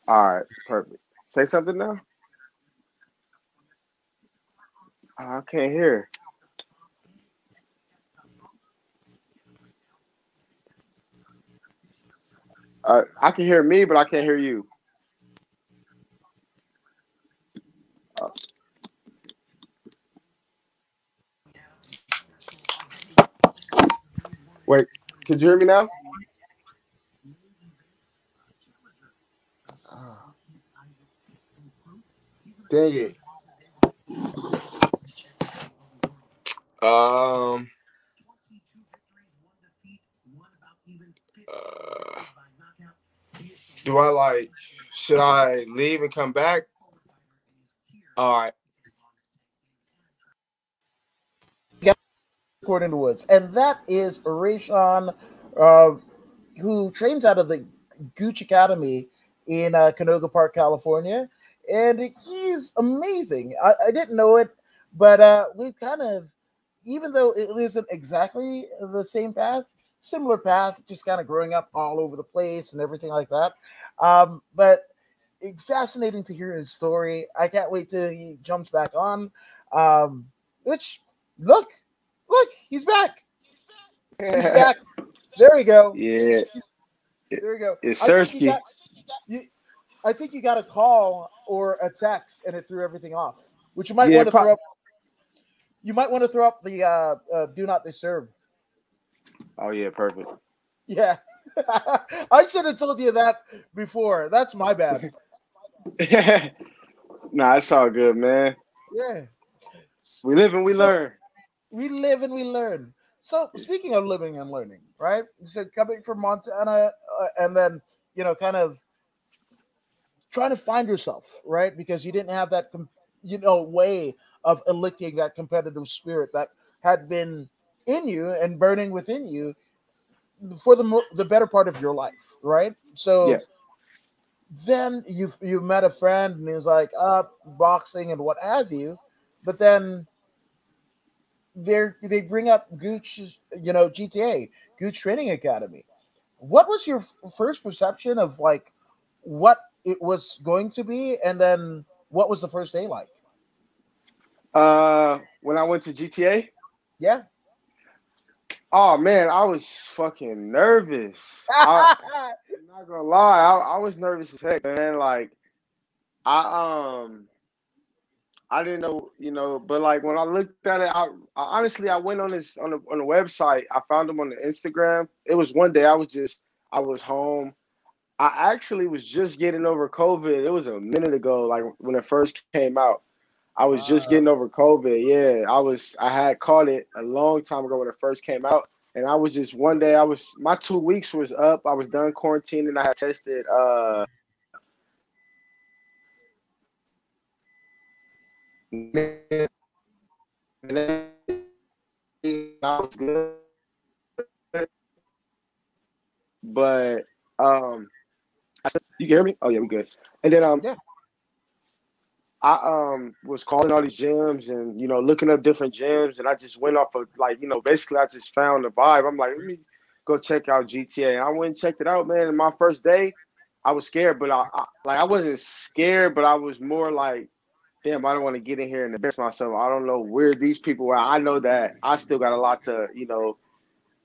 All right, perfect. Say something now. I can't hear. Uh, I can hear me, but I can't hear you. Uh, Wait, can you hear me now? Dang it. Um. Uh, do I like? Should I leave and come back? All right. Court in the Woods, and that is Raeshawn, uh, who trains out of the Gooch Academy in uh, Canoga Park, California, and he's amazing. I, I didn't know it, but uh, we kind of, even though it isn't exactly the same path, similar path, just kind of growing up all over the place and everything like that. Um, but fascinating to hear his story. I can't wait till he jumps back on. Um, which look, Look, he's back. He's back. There we go. Yeah. He's, there we go. It's Sersky. I think you got a call or a text, and it threw everything off. Which you might yeah, want to pro- throw up. You might want to throw up the uh, uh, "Do Not Disturb." Oh yeah, perfect. Yeah, I should have told you that before. That's my bad. nah, it's all good, man. Yeah. We live and we so, learn we live and we learn. So speaking of living and learning, right? You said coming from Montana uh, and then you know kind of trying to find yourself, right? Because you didn't have that you know way of elicting that competitive spirit that had been in you and burning within you for the mo- the better part of your life, right? So yeah. then you you met a friend and he was like, "Uh, boxing and what have you," but then they they bring up Gooch, you know, GTA, Gooch Training Academy. What was your first perception of like what it was going to be, and then what was the first day like? Uh, when I went to GTA. Yeah. Oh man, I was fucking nervous. I, am not gonna lie, I, I was nervous as heck, man. Like, I um I didn't know, you know, but like when I looked at it, I, I honestly I went on this on the on the website. I found them on the Instagram. It was one day I was just I was home. I actually was just getting over COVID. It was a minute ago, like when it first came out. I was just getting over COVID. Yeah, I was. I had caught it a long time ago when it first came out, and I was just one day. I was my two weeks was up. I was done quarantining. I had tested. uh was good. But um You can hear me? Oh yeah, we good. And then um, Yeah. I um was calling all these gyms and you know looking up different gyms, and I just went off of like you know basically I just found the vibe. I'm like, let me go check out GTA. And I went and checked it out, man. And my first day, I was scared, but I, I like I wasn't scared, but I was more like, damn, I don't want to get in here and embarrass myself. I don't know where these people are. I know that I still got a lot to, you know,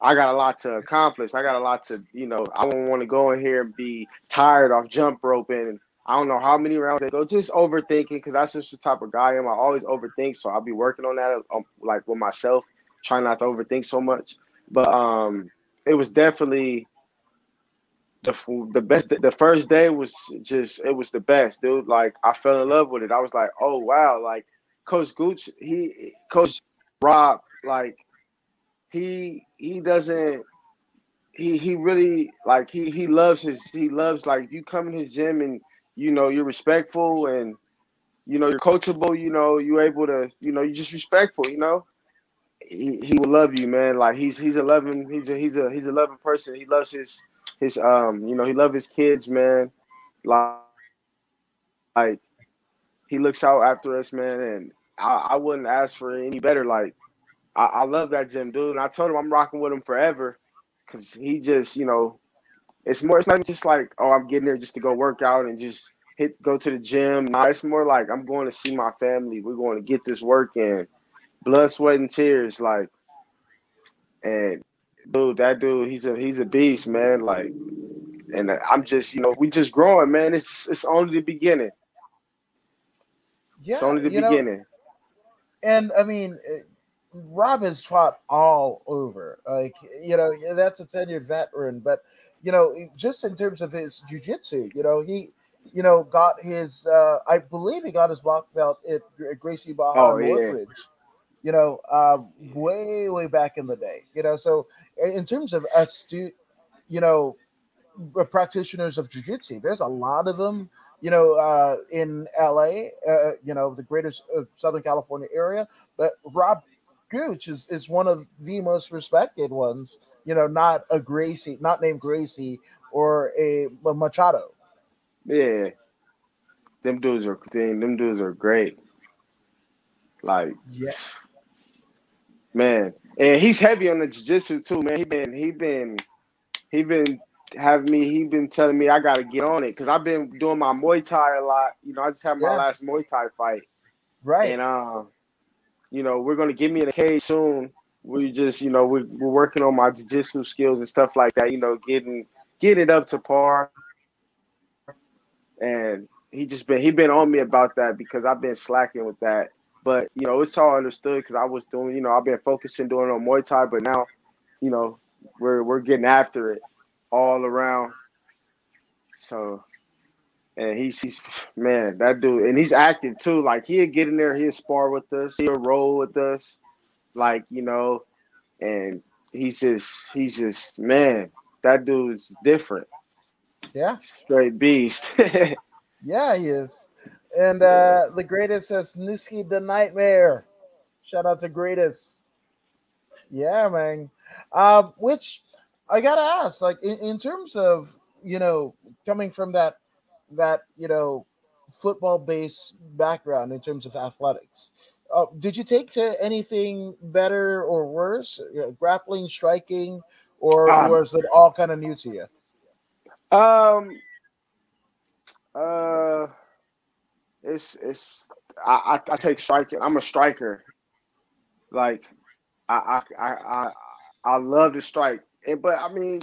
I got a lot to accomplish. I got a lot to, you know, I don't want to go in here and be tired off jump roping. I don't know how many rounds they go. Just overthinking because that's just the type of guy I am. I always overthink, so I'll be working on that, um, like with myself, trying not to overthink so much. But um, it was definitely the the best. The first day was just it was the best, dude. Like I fell in love with it. I was like, oh wow, like Coach Gooch, he Coach Rob, like he he doesn't he he really like he he loves his he loves like you come in his gym and you know you're respectful and you know you're coachable you know you're able to you know you're just respectful you know he, he will love you man like he's he's a loving he's a he's a he's a loving person he loves his his um you know he loves his kids man like like he looks out after us man and I, I wouldn't ask for any better like I, I love that gym dude and I told him I'm rocking with him forever because he just you know it's more. It's not just like, oh, I'm getting there just to go work out and just hit go to the gym. It's more like I'm going to see my family. We're going to get this work in, blood, sweat, and tears. Like, and dude, that dude, he's a he's a beast, man. Like, and I'm just, you know, we just growing, man. It's it's only the beginning. Yeah, It's only the you know, beginning. and I mean, eh, Rob has fought all over. Like you know, that's a tenured veteran, but you know, just in terms of his jujitsu, you know, he, you know, got his. Uh, I believe he got his black belt at Gracie Barra Oh, in yeah. You know, um, way way back in the day. You know, so in terms of astute, you know, practitioners of jujitsu, there's a lot of them. You know, uh, in LA, uh, you know, the greater uh, Southern California area, but Rob Gooch is, is one of the most respected ones. You know, not a Gracie, not named Gracie or a, a Machado. Yeah, them dudes are them dudes are great. Like, Yeah. man, and he's heavy on the jiu-jitsu too, man. He been he been he been having me. He been telling me I got to get on it because I've been doing my Muay Thai a lot. You know, I just had my Yeah. last Muay Thai fight, Right. and uh, you know, we're gonna get me in a cage soon. We just, you know, we're, we're working on my jiu-jitsu skills and stuff like that. You know, getting getting it up to par. And he just been he been on me about that because I've been slacking with that. But you know, it's all understood because I was doing, you know, I've been focusing doing on Muay Thai, but now, you know, we're we're getting after it all around. So, and he's he's man, that dude, and he's active too. Like he'll get in there, he'll spar with us, he'll roll with us, like you know, and he's just he's just man, that dude's different, Yeah. straight beast. Yeah, he is. And uh the greatest is Nuski the Nightmare. Shout out to greatest. Yeah, man. Um, which I gotta ask, like in, in terms of you know coming from that that you know football based background in terms of athletics. Uh, did you take to anything better or worse, You know, grappling, striking, or Um, was it all kind of new to you? Um. Uh. It's it's I I, I take striking. I'm a striker. Like I I I I, I love to strike. And, but I mean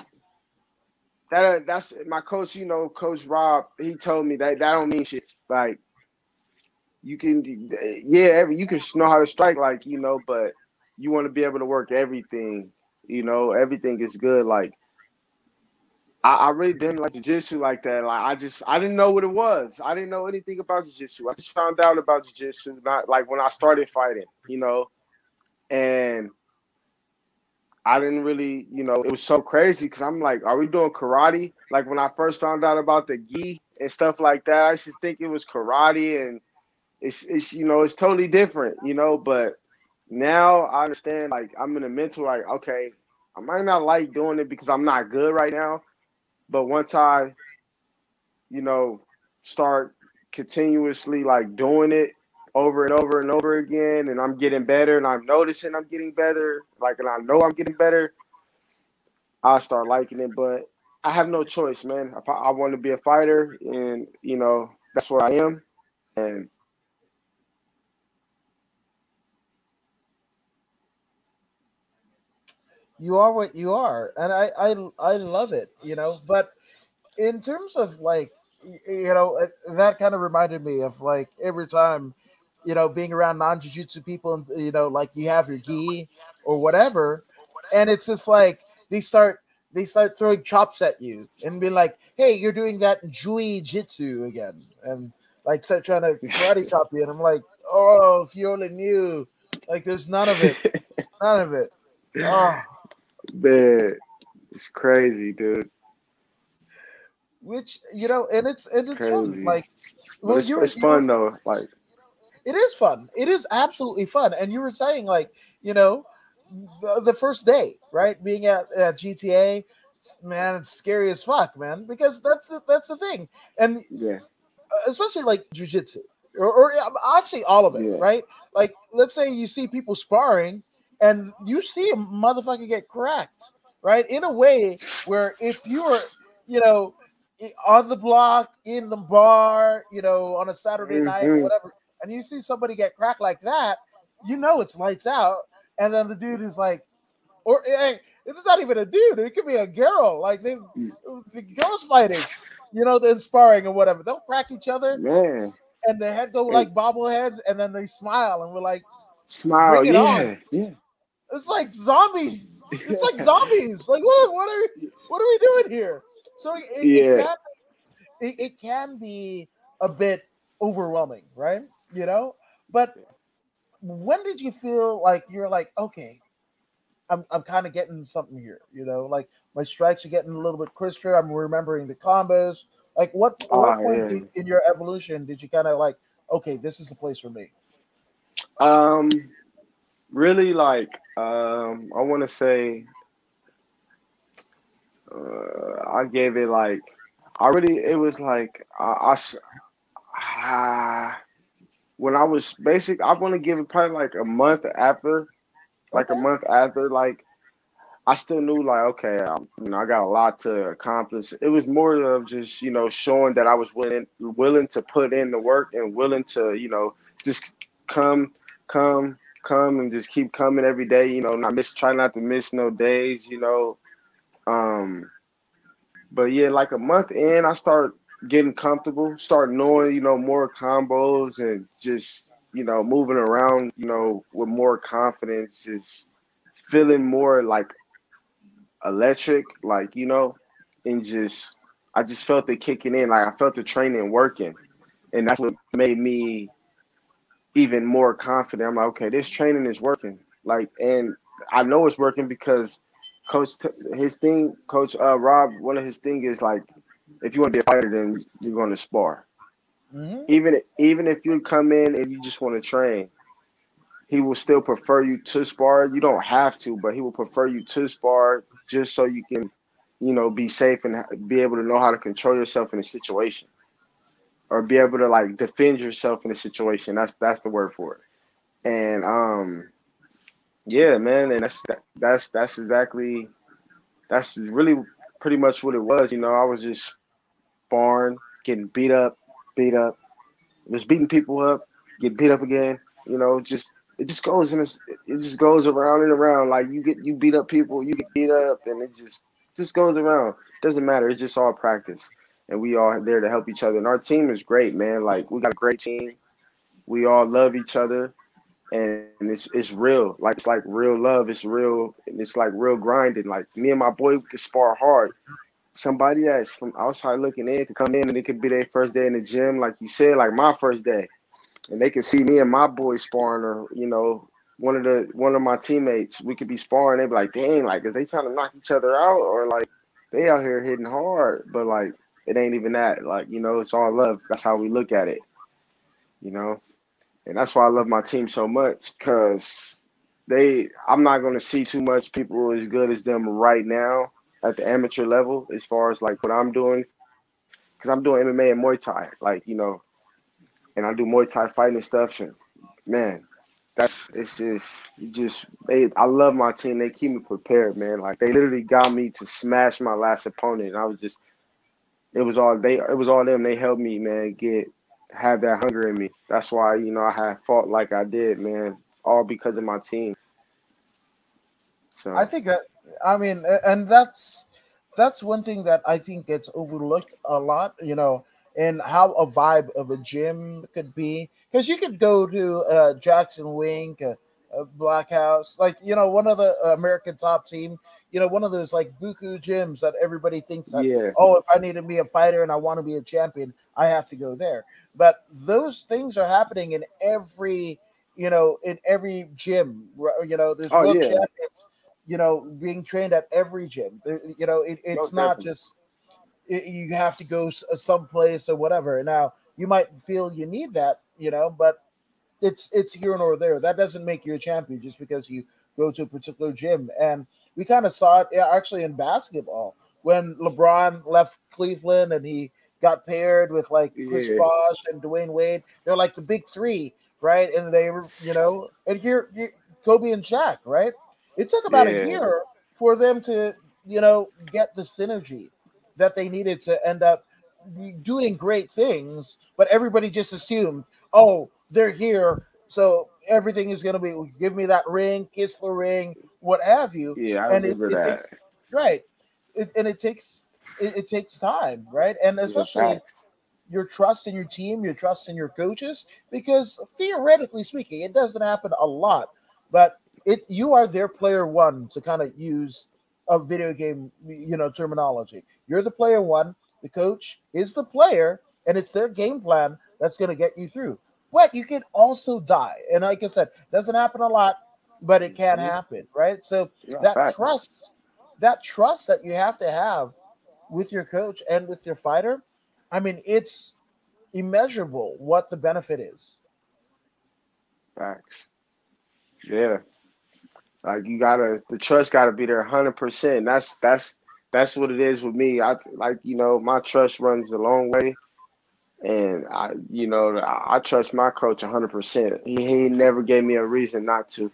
that that's my coach. You know, Coach Rob. He told me that that don't mean shit. Like you can yeah you can know how to strike like you know, but you want to be able to work everything. You know, everything is good. Like I, I really didn't like jiu-jitsu like that. Like I just I didn't know what it was. I didn't know anything about jiu-jitsu. I just found out about jiu-jitsu not like when I started fighting, you know. And I didn't really, you know, it was so crazy because I'm like, are we doing karate? Like when I first found out about the gi and stuff like that, I just think it was karate and it's it's you know, it's totally different, you know, but now I understand like I'm in a mental like, okay, I might not like doing it because I'm not good right now. But once I you know, start continuously like doing it over and over and over again, and I'm getting better, and I'm noticing I'm getting better, like, and I know I'm getting better, I start liking it. But I have no choice, man. I, I want to be a fighter, and you know, that's what I am, and you are what you are and I, I i love it you know but in terms of like you know uh, that kind of reminded me of like every time you know being around non-jiu-jitsu people and you know like you have your gi or whatever and it's just like they start they start throwing chops at you and be like hey you're doing that jiu-jitsu again and like start trying to karate chop you and i'm like oh if you only knew like there's none of it none of it. Oh Man, it's crazy, dude. Which you know, and it's and it's crazy. fun. Like, well, it's, it's fun though. Like, it is fun. It is absolutely fun. And you were saying, like, you know, the, the first day, right, being at, at GTA, man, it's scary as fuck, man. Because that's the that's the thing, and yeah, especially like jujitsu, or, or actually all of it, yeah. right? Like, let's say you see people sparring and you see a motherfucker get cracked, right? In a way where if you're, you know, on the block, in the bar, you know, on a Saturday mm-hmm. night or whatever, and you see somebody get cracked like that, you know it's lights out. And then the dude is like, or hey, it's not even a dude, it could be a girl. Like they the girls fighting, you know, the sparring or whatever. They'll crack each other. Man. And their head go like bobbleheads, and then they smile, and we're like, smile, yeah, on. yeah. It's like zombies. It's like zombies. Like what? What are we, what are we doing here? So it, yeah. it, can, it, it can be a bit overwhelming, right? You know, but when did you feel like you're like okay, I'm I'm kind of getting something here, you know, like my strikes are getting a little bit crisper. I'm remembering the combos. Like what, oh, what point yeah. in your evolution did you kind of like, okay, this is the place for me? Um, really like um, I want to say uh, I gave it like I really it was like I, I when I was basic I want to give it probably like a month after like a month after like I still knew like okay um, you know I got a lot to accomplish. It was more of just you know showing that I was willing willing to put in the work and willing to you know just come come come and just keep coming every day. You know, not miss, try not to miss no days. You know, um, but yeah, like a month in, I start getting comfortable, start knowing you know more combos and just you know moving around. You know, with more confidence, just feeling more like electric, like you know, and just I just felt it kicking in. Like I felt the training working, and that's what made me even more confident. I'm like, okay, this training is working. Like, and I know it's working because coach, his thing, coach uh, Rob, one of his thing is like, if you want to be a fighter, then you're going to spar. Mm-hmm. Even even if you come in and you just want to train, he will still prefer you to spar. You don't have to, but he will prefer you to spar just so you can, you know, be safe and be able to know how to control yourself in a situation or be able to like defend yourself in a situation. That's that's the word for it. And um, yeah, man, and that's that's that's exactly that's really pretty much what it was. You know, I was just sparring, getting beat up, beat up, just beating people up, get beat up again. You know, just it just goes and it just goes around and around. Like you get you beat up people, you get beat up, and it just just goes around. Doesn't matter. It's just all practice and we all there to help each other. And our team is great, man. Like we got a great team. We all love each other, and it's it's real. Like it's like real love. It's real. It's like real grinding. Like me and my boy we can spar hard. Somebody that's from outside looking in can come in and it could be their first day in the gym, like you said, like my first day, and they can see me and my boy sparring, or you know, one of the one of my teammates. We could be sparring. They'd be like, dang, like is they trying to knock each other out, or like they out here hitting hard, but like it ain't even that. Like, you know, it's all love. That's how we look at it. You know? And that's why I love my team so much because they I'm not gonna see too much people as good as them right now at the amateur level as far as like what I'm doing. because I'm doing MMA and Muay Thai, like you know, and I do Muay Thai fighting and stuff. And man, that's it's just just they. I love my team. They keep me prepared, man. Like they literally got me to smash my last opponent, and I was just. It was all they. It was all them. They helped me, man. Get have that hunger in me. That's why you know I had fought like I did, man. All because of my team. So I think that I mean, and that's that's one thing that I think gets overlooked a lot. You know, and how a vibe of a gym could be because you could go to uh, Jackson Wink, uh, uh, Black House, like you know, one of the American top team. You know, one of those like buku gyms that everybody thinks that, yeah. oh, if I need to be a fighter and I want to be a champion, I have to go there. But those things are happening in every, you know, in every gym. You know, there's oh, world yeah. champions, you know, being trained at every gym. There, you know, it, it's no, not just it, you have to go someplace or whatever. Now you might feel you need that, you know, but it's it's here nor there. That doesn't make you a champion just because you go to a particular gym. And we kind of saw it actually in basketball when LeBron left Cleveland and he got paired with like Chris Yeah. Bosh and Dwyane Wade. They're like the big three, right? And they were, you know, and here, here Kobe and Shaq, right? It took about Yeah. a year for them to, you know, get the synergy that they needed to end up doing great things. But everybody just assumed, oh, they're here, so everything is going to be give me that ring, kiss the ring, what have you. Yeah, I And remember it that. takes- Right. It, and it takes it, it takes time, right? And especially your trust in your team, your trust in your coaches, because theoretically speaking, it doesn't happen a lot, but it you are their player one to kind of use a video game, you know, terminology. You're the player one, the coach is the player, and it's their game plan that's going to get you through. But you can also die, and like I said, doesn't happen a lot, but it can Mhm. happen, right? So Yeah, that facts. trust, that trust that you have to have with your coach and with your fighter, I mean, it's immeasurable what the benefit is. Facts. Yeah. Like you gotta the trust gotta be there hundred percent. That's that's that's what it is with me. I like you know, my trust runs a long way. And I you know, I, I trust my coach hundred percent. He he never gave me a reason not to.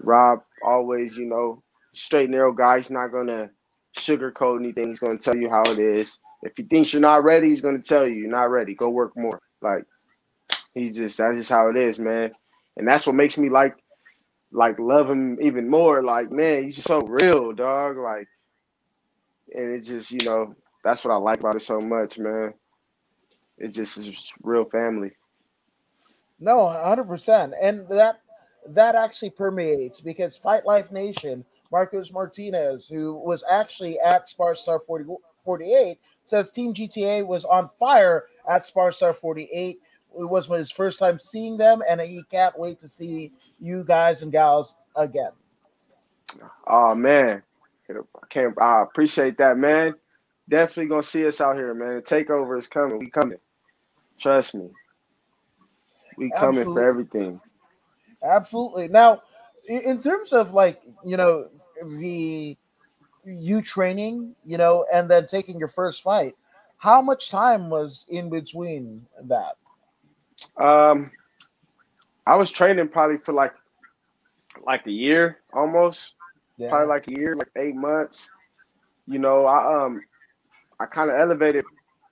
Rob always, you know, straight narrow guy. He's not gonna sugarcoat anything. He's gonna tell you how it is. If he thinks you're not ready, he's gonna tell you you're not ready. Go work more. Like he's just that's just how it is, man. And that's what makes me like like love him even more. Like, man, he's just so real, dog. Like, and it's just, you know, that's what I like about it so much, man. It just is real family. No, hundred percent, and that that actually permeates because Fight Life Nation, Marcos Martinez, who was actually at Sparstar 40, 48, says Team GTA was on fire at Sparstar 48. It was his first time seeing them, and he can't wait to see you guys and gals again. Oh man. I can't I appreciate that, man. Definitely gonna see us out here, man. The takeover is coming. We coming. Trust me. We coming Absolutely. for everything. Absolutely. Now, in terms of like you know the you training, you know, and then taking your first fight, how much time was in between that? Um, I was training probably for like like a year almost, Yeah. probably like a year, like eight months. You know, I um I kind of elevated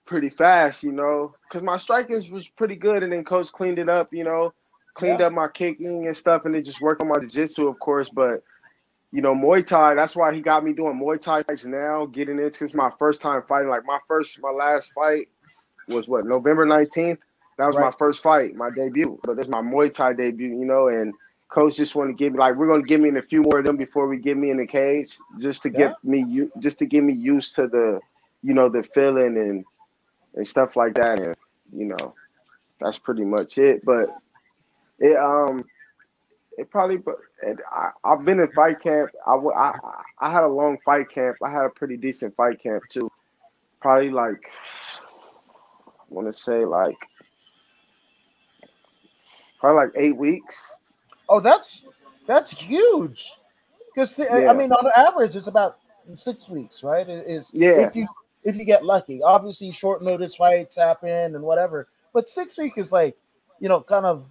pretty fast, you know, because my striking was pretty good, and then coach cleaned it up, you know, cleaned Yeah. up my kicking and stuff, and then just worked on my jiu-jitsu, of course. But you know, Muay Thai, that's why he got me doing Muay Thai fights now, getting into it's my first time fighting. Like my first, my last fight was what November nineteenth. That was my first fight, my debut. But this is my Muay Thai debut, you know, and coach just want to give me like we're gonna give me in a few more of them before we get me in the cage, just to get me you just to get me used to the, you know, the feeling and and stuff like that. And you know, that's pretty much it. But it um it probably but I, I've been in fight camp. I, I I had a long fight camp. I had a pretty decent fight camp too. Probably like I want to say like probably like eight weeks. Oh, that's that's huge. Because Yeah. I mean, on average, it's about six weeks, right? Is Yeah. if you if you get lucky. Obviously, short notice fights happen and whatever, but six week is like, you know, kind of,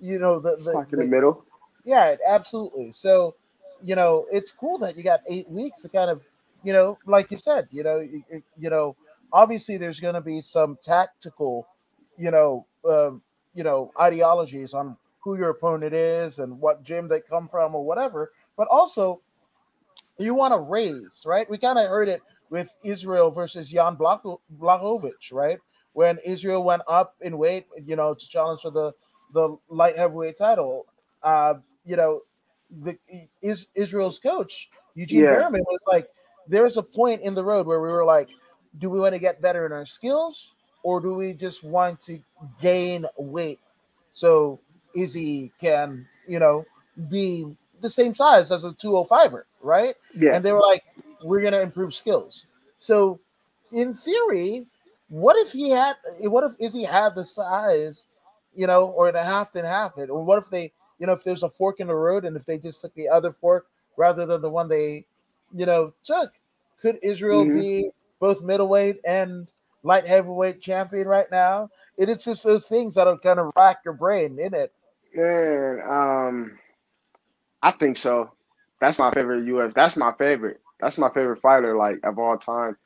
you know, the, the, the, the middle. Yeah, absolutely. So, you know, it's cool that you got eight weeks to kind of, you know, like you said, you know, you, you know, obviously there's going to be some tactical, you know, um, you know, ideologies on who your opponent is and what gym they come from or whatever, but also you want to raise, right? We kind of heard it with Israel versus Jan Blachowicz, right? When Israel went up in weight, you know, to challenge for the the light heavyweight title, uh, you know, the is Israel's coach Eugene yeah. Bareman was like, there's a point in the road where we were like, do we want to get better in our skills or do we just want to gain weight so Izzy can, you know, be the same size as a 205er, right? Yeah. And they were like, we're going to improve skills. So, in theory, what if he had, what if Izzy had the size, you know, or in a half and half it? Or what if they, you know, if there's a fork in the road and if they just took the other fork rather than the one they, you know, took? Could Israel mm-hmm. be both middleweight and light heavyweight champion right now? It, it's just those things that'll kind of rack your brain in it. Man, um, I think so. That's my favorite UF. That's my favorite. That's my favorite fighter, like of all time.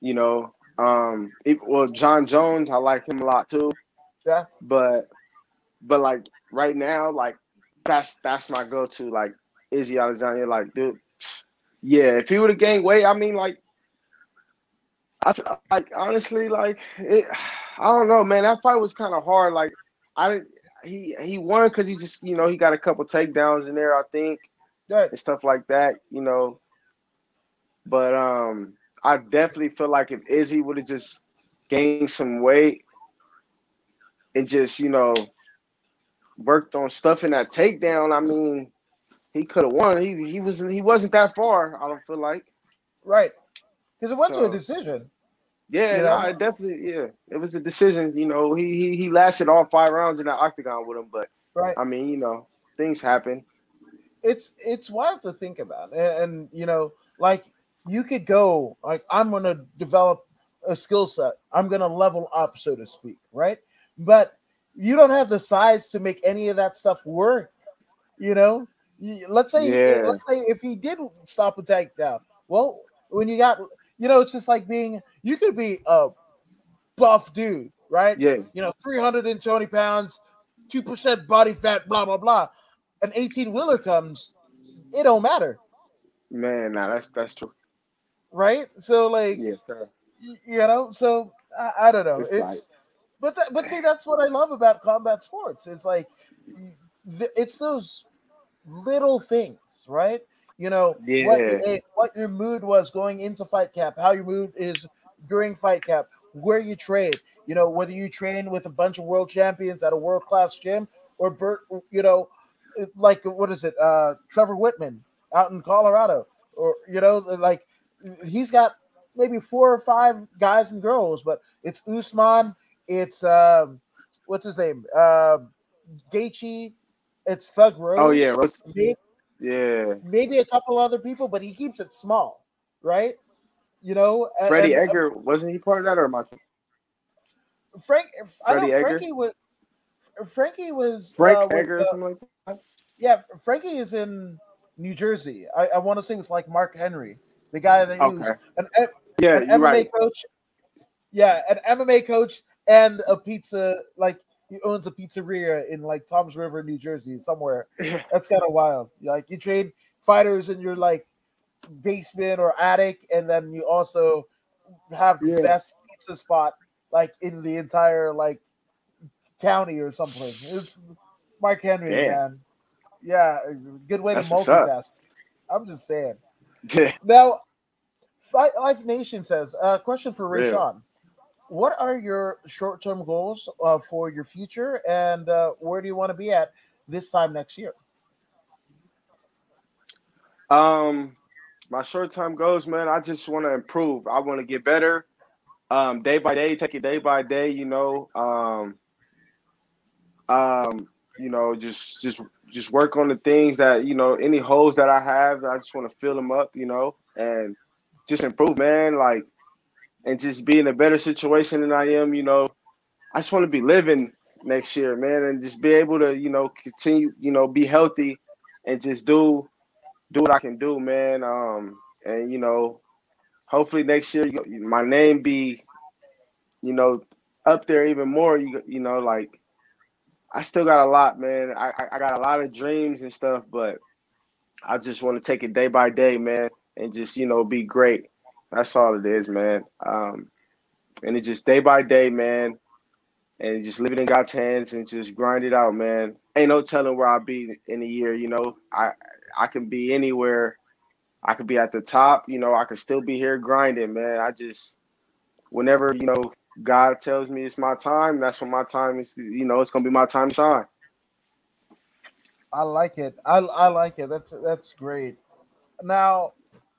You know, um, it, well, Jon Jones, I like him a lot too. Yeah. But, but like right now, like that's that's my go-to. Like Izzy Adesanya, like dude, yeah. If he would have gained weight, I mean, like, I like honestly, like it. I don't know, man. That fight was kind of hard. Like I didn't he he won because he just you know he got a couple takedowns in there, I think, right. and stuff like that, you know. But um, I definitely feel like if Izzy would have just gained some weight and just you know worked on stuff in that takedown, I mean, he could have won. He he was he wasn't that far. I don't feel like. Right, because it went so, to a decision. Yeah, you know? no, it definitely. Yeah, it was a decision. You know, he he he lasted all five rounds in the octagon with him, but right. I mean, you know, things happen. It's it's wild to think about, and, and you know, like you could go like I'm going to develop a skill set. I'm going to level up, so to speak, right? But you don't have the size to make any of that stuff work. You know, let's say yeah. let's say if he did stop a takedown, well, when you got you know, it's just like being you could be a buff dude, right? Yeah. You know, 320 pounds, 2% body fat, blah, blah, blah. An 18 wheeler comes, it don't matter. Man, nah, that's that's true. Right? So like sir. you know, so I, I don't know. It's, it's but th- but see, that's what I love about combat sports. It's like th- it's those little things, right? you know yeah. what, eh, what your mood was going into fight camp how your mood is during fight camp where you trade you know whether you train with a bunch of world champions at a world class gym or Bert, you know like what is it uh trevor wittman out in colorado or you know like he's got maybe four or five guys and girls but it's usman it's um what's his name uh Gaethje, it's Thug Rose. Oh yeah, yeah. Maybe a couple other people, but he keeps it small, right? You know, Freddie and, Edgar wasn't he part of that or am I? Frank, I know? Frankie was. Frankie was Frank uh, Edgar, with, uh, like that. Yeah, Frankie is in New Jersey. I, I want to say with like Mark Henry, the guy that okay. used an, yeah, an MMA right. coach. Yeah, an MMA coach and a pizza like he owns a pizzeria in like Toms River, New Jersey, somewhere. That's kind of wild. Like you trade fighters in your like basement or attic, and then you also have the yeah. best pizza spot like in the entire like county or something. It's Mark Henry, Damn. man. Yeah, good way That's to multitask. I'm just saying. now, Fight Life Nation says, uh, question for Ray yeah what are your short-term goals uh, for your future, and uh, where do you want to be at this time next year? Um, my short-term goals, man. I just want to improve. I want to get better, um, day by day. Take it day by day. You know, um, um, you know, just just just work on the things that you know. Any holes that I have, I just want to fill them up. You know, and just improve, man. Like and just be in a better situation than I am. You know, I just want to be living next year, man, and just be able to, you know, continue, you know, be healthy and just do do what I can do, man. Um, and you know, hopefully next year my name be, you know, up there even more. You you know, like I still got a lot, man. I I got a lot of dreams and stuff, but I just want to take it day by day, man, and just you know be great. That's all it is, man. Um, and it's just day by day, man and just leave it in God's hands and just grind it out, man. Ain't no telling where I'll be in a year. You know, I I can be anywhere. I could be at the top. You know, I could still be here grinding, man. I just whenever you know God tells me it's my time, that's when my time is. You know, it's gonna be my time to shine. I like it. I I like it. That's that's great. Now,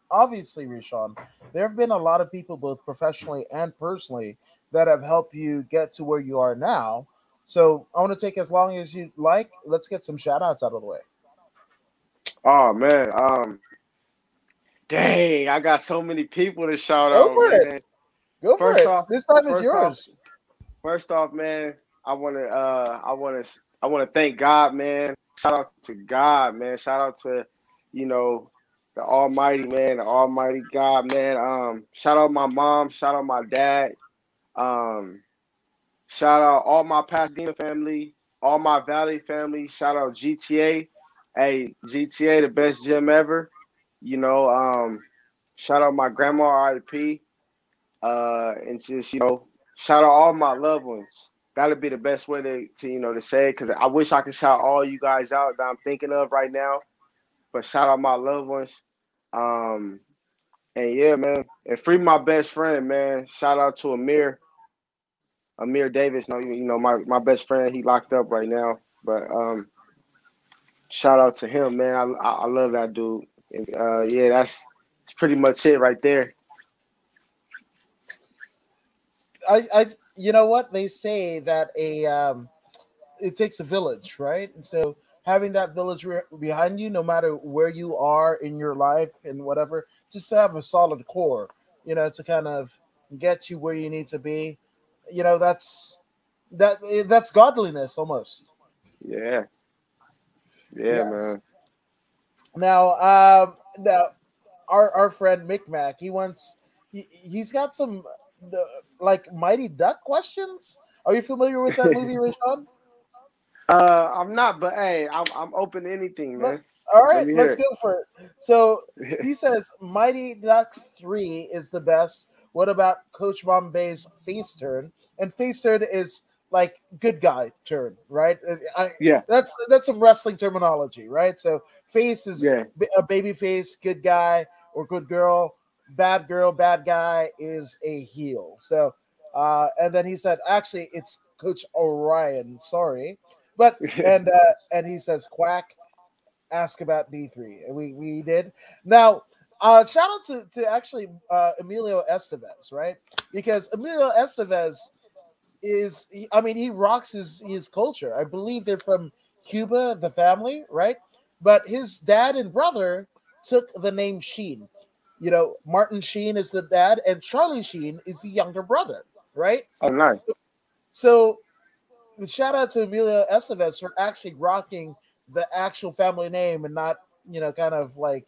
obviously, Raeshawn, there have been a lot of people, both professionally and personally, that have helped you get to where you are now. So I want to take as long as you like. Let's get some shout outs out of the way. Oh man. Um dang, I got so many people to shout Go out. For man. it. Go for First it. off- this time is yours. First off, man, I want to uh I want to I want to thank God, man. Shout out to God, man. Shout out to you know the Almighty, man, the Almighty God, man. Um, shout out my mom, shout out my dad. Um, shout out all my Pasadena family, all my Valley family. Shout out GTA. Hey, GTA, the best gym ever. You know, um, shout out my grandma RIP. Uh, and just you know, shout out all my loved ones. That'll be the best way to, to you know to say because I wish I could shout all you guys out that I'm thinking of right now. But shout out my loved ones. Um, and yeah, man, and free my best friend, man. Shout out to Amir, Amir Davis. No, you know my my best friend. He locked up right now, but um, shout out to him, man. I I, I love that dude. And, uh, yeah, that's that's pretty much it right there. I, I, you know what they say that a, um, it takes a village, right? And so having that village re- behind you, no matter where you are in your life and whatever, just to have a solid core, you know, to kind of get you where you need to be. You know, that's that that's godliness almost. Yeah, yeah, Yes. man. Now, um, now our our friend Mick Mac, he wants he, he's got some the, like Mighty Duck questions. Are you familiar with that movie, Raeshawn? Uh, I'm not, but hey, I'm I'm open to anything, man. All right, me let's go for it. So he says Mighty Ducks 3 is the best. What about Coach Bombay's face turn? And face turn is like good guy turn, right? Uh, I, yeah, that's that's some wrestling terminology, right? So face is Yeah. a baby face, good guy or good girl. Bad girl, bad guy is a heel. So, uh, and then he said, actually, it's Coach Orion. Sorry, but and uh, and he says, quack. Ask about D three, and we we did. Now, uh, shout out to to actually uh, Emilio Estevez, right? Because Emilio Estevez is he- I mean he rocks his his culture. I believe they're from Cuba, the family, right? But his dad and brother took the name Sheen. You know, Martin Sheen is the dad, and Charlie Sheen is the younger brother, right? oh nice. So, shout out to Emilio Estevez for actually rocking the actual family name and not, you know, kind of like,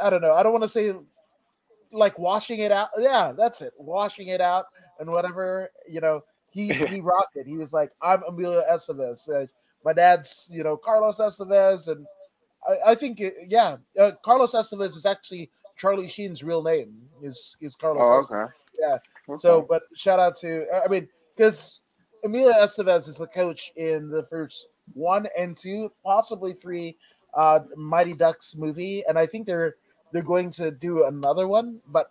I don't know. I don't want to say like washing it out. Yeah, that's it. Washing it out and whatever, you know, he he rocked it. He was like, I'm Emilio Estevez. Uh, my dad's, you know, Carlos Estevez. And I, I think, it, yeah, uh, Carlos Estevez is actually Charlie Sheen's real name, is, is Carlos Oh, okay. Yeah. Okay. So, but shout out to, I mean, because Emilio Estevez is the coach in the first one and two, possibly three, uh, Mighty Ducks movie, and I think they're they're going to do another one, but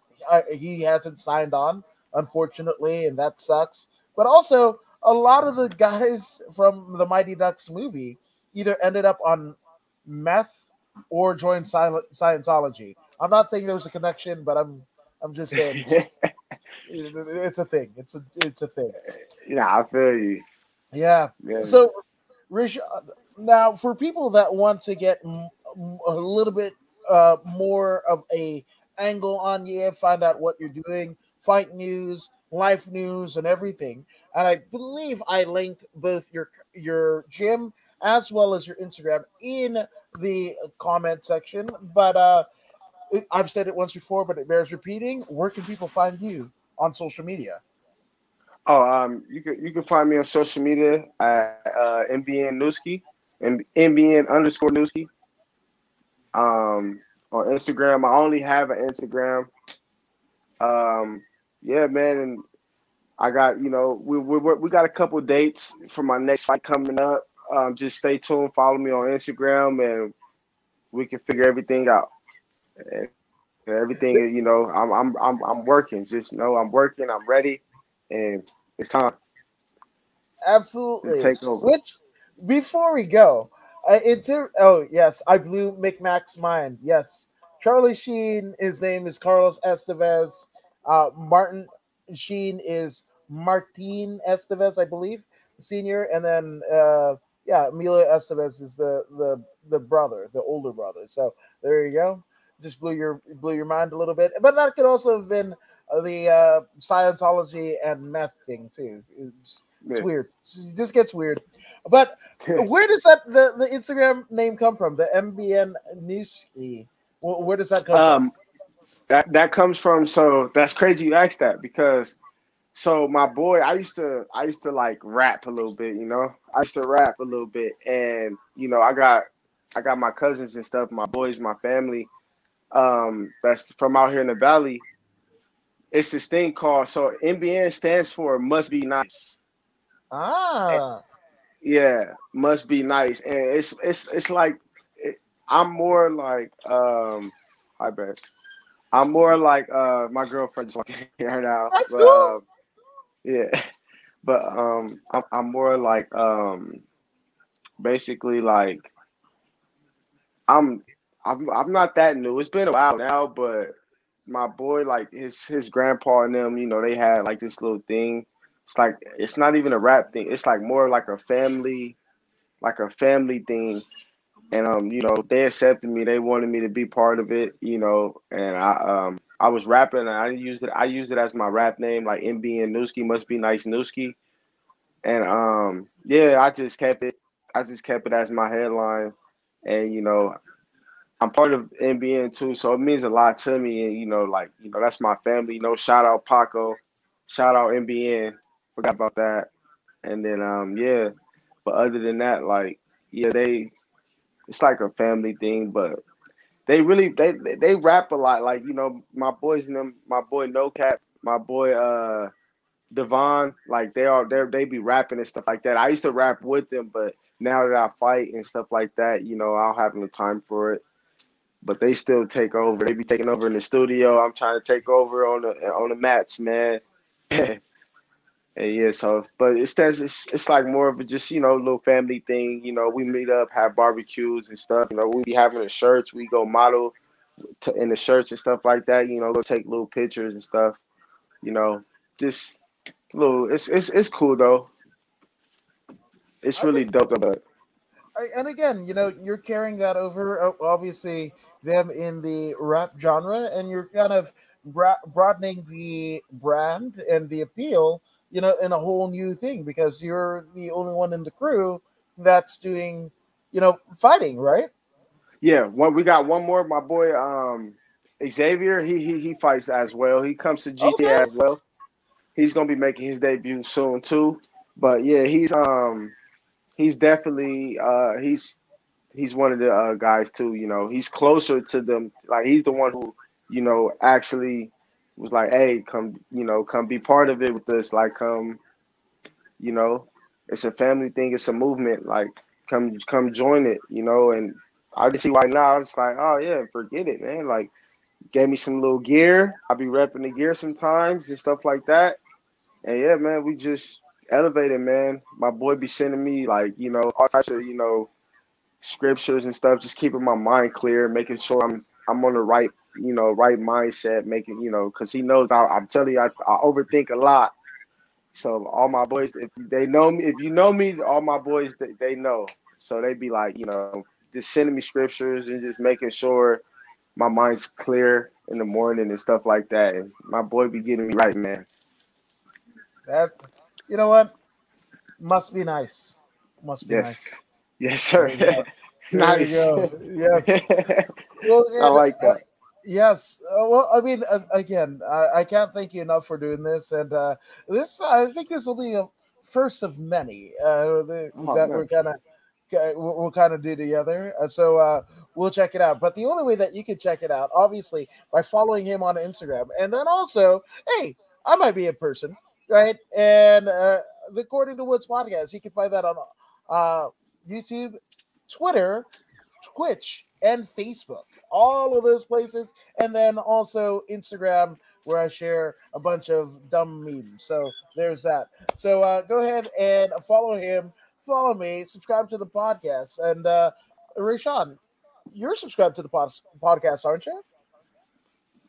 he hasn't signed on, unfortunately, and that sucks. But also, a lot of the guys from the Mighty Ducks movie either ended up on meth or joined Sci- Scientology. I'm not saying there was a connection, but I'm I'm just saying it's, it's a thing. It's a it's a thing. yeah, I feel you. Yeah. Yeah. So, Rich, now for people that want to get a little bit uh, more of a angle on you, find out what you're doing, fight news, life news, and everything. And I believe I linked both your your gym as well as your Instagram in the comment section. But uh, I've said it once before, but it bears repeating. Where can people find you on social media? Oh, um, you can you can find me on social media at uh, MBN Nuskie and MBN underscore Nuskie. Um, on Instagram, I only have an Instagram. Um, yeah, man, and I got you know we we we got a couple dates for my next fight coming up. Um, just stay tuned, follow me on Instagram, and we can figure everything out. And everything, you know, I'm I'm I'm I'm working. Just know I'm working. I'm ready, and it's time. Absolutely. Take over. Which before we go, uh, inter- oh yes, I blew McMac's mind. Yes, Charlie Sheen. His name is Carlos Estevez. Uh, Martin Sheen is Martin Estevez, I believe, senior, and then uh, yeah, Emilio Estevez is the the the brother, the older brother. So there you go. Just blew your blew your mind a little bit, but that could also have been the uh, Scientology and meth thing too. It's, it's weird. It just gets weird. But where does that the, the Instagram name come from? The MBN Nuskie. Where does that come um, from? That that comes from so that's crazy you asked that because so my boy I used to I used to like rap a little bit, you know. I used to rap a little bit and you know, I got I got my cousins and stuff, my boys, my family um that's from out here in the valley. It's this thing called so MBN stands for must be nice. Ah. And, yeah, must be nice. And it's it's it's like it, I'm more like um I bet. I'm more like uh my girlfriend just walking here now. That's but, cool. Um, yeah. But um I'm, I'm more like um basically like I'm I'm I'm not that new. It's been a while now, but my boy, like his his grandpa and them, you know, they had like this little thing. It's like it's not even a rap thing. It's like more like a family, like a family thing. And um, you know, they accepted me. They wanted me to be part of it, you know. And I um I was rapping and I used it. I used it as my rap name, like MB and must be nice Nuskie. And um yeah, I just kept it. I just kept it as my headline. And you know, I'm part of MBN too, so it means a lot to me. And you know, like you know, that's my family. You know, shout out Paco, shout out MBN. Forgot about that. And then um yeah, but other than that, like yeah, they it's like a family thing, but they really they they rap a lot. Like you know, my boys and them, my boy No Cap, my boy uh Devon, like they are they they be rapping and stuff like that. I used to rap with them, but now that I fight and stuff like that, you know, I don't have no time for it but they still take over. They be taking over in the studio. I'm trying to take over on the on the mats, man. and yeah, so but it's, it's it's like more of a just you know little family thing. You know, we meet up, have barbecues and stuff. You know, we be having the shirts. We go model to, in the shirts and stuff like that. You know, go take little pictures and stuff. You know, just little. It's it's it's cool though. It's really dope. But and again, you know, you're carrying that over. Obviously, them in the rap genre, and you're kind of broadening the brand and the appeal, you know, in a whole new thing because you're the only one in the crew that's doing, you know, fighting, right? Yeah. Well, we got one more. My boy, um, Xavier. He he he fights as well. He comes to GTA okay. as well. He's gonna be making his debut soon too. But yeah, he's um he's definitely uh he's he's one of the uh, guys too. You know, he's closer to them. Like he's the one who, you know, actually was like, "Hey, come, you know, come be part of it with us. Like, come, you know, it's a family thing. It's a movement. Like, come, come join it. You know." And I can see why now. It's like, oh yeah, forget it, man. Like, gave me some little gear. I'll be repping the gear sometimes and stuff like that. And yeah, man, we just elevated, man. My boy be sending me like, you know, all types of, you know, scriptures and stuff, just keeping my mind clear, making sure I'm I'm on the right, you know, right mindset, making, you know, because he knows I, I'm telling you, I, I overthink a lot. So all my boys, if they know me, if you know me, all my boys they, they know. So they be like, you know, just sending me scriptures and just making sure my mind's clear in the morning and stuff like that. And my boy be getting me right, man. That you know what? Must be nice. Must be yes. nice. Yes, sir. nice. Yes. well, I like that. Uh, yes. Uh, well, I mean, uh, again, I, I, can't thank you enough for doing this, and uh, this I think this will be a first of many uh, the, oh, that man. we're gonna we'll kind of do together. Uh, so uh, we'll check it out. But the only way that you can check it out, obviously, by following him on Instagram, and then also, hey, I might be a person, right? And uh, According to Woods podcast, you can find that on uh, YouTube, Twitter, Twitch, and Facebook. All of those places, and then also Instagram where I share a bunch of dumb memes. So there's that. So uh, go ahead and follow him, follow me, subscribe to the podcast. And uh, Raeshawn, you're subscribed to the pod- podcast, aren't you?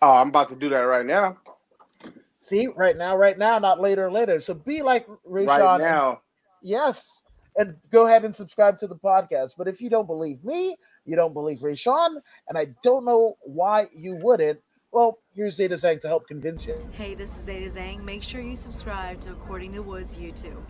Oh, I'm about to do that right now. See, right now, right now, not later, later. So be like Raeshawn. Right now. And, yes. And go ahead and subscribe to the podcast. But if you don't believe me, you don't believe Raeshawn, and I don't know why you wouldn't, well, here's Zeta Zhang to help convince you. Hey, this is Zeta Zhang. Make sure you subscribe to According to Woods YouTube.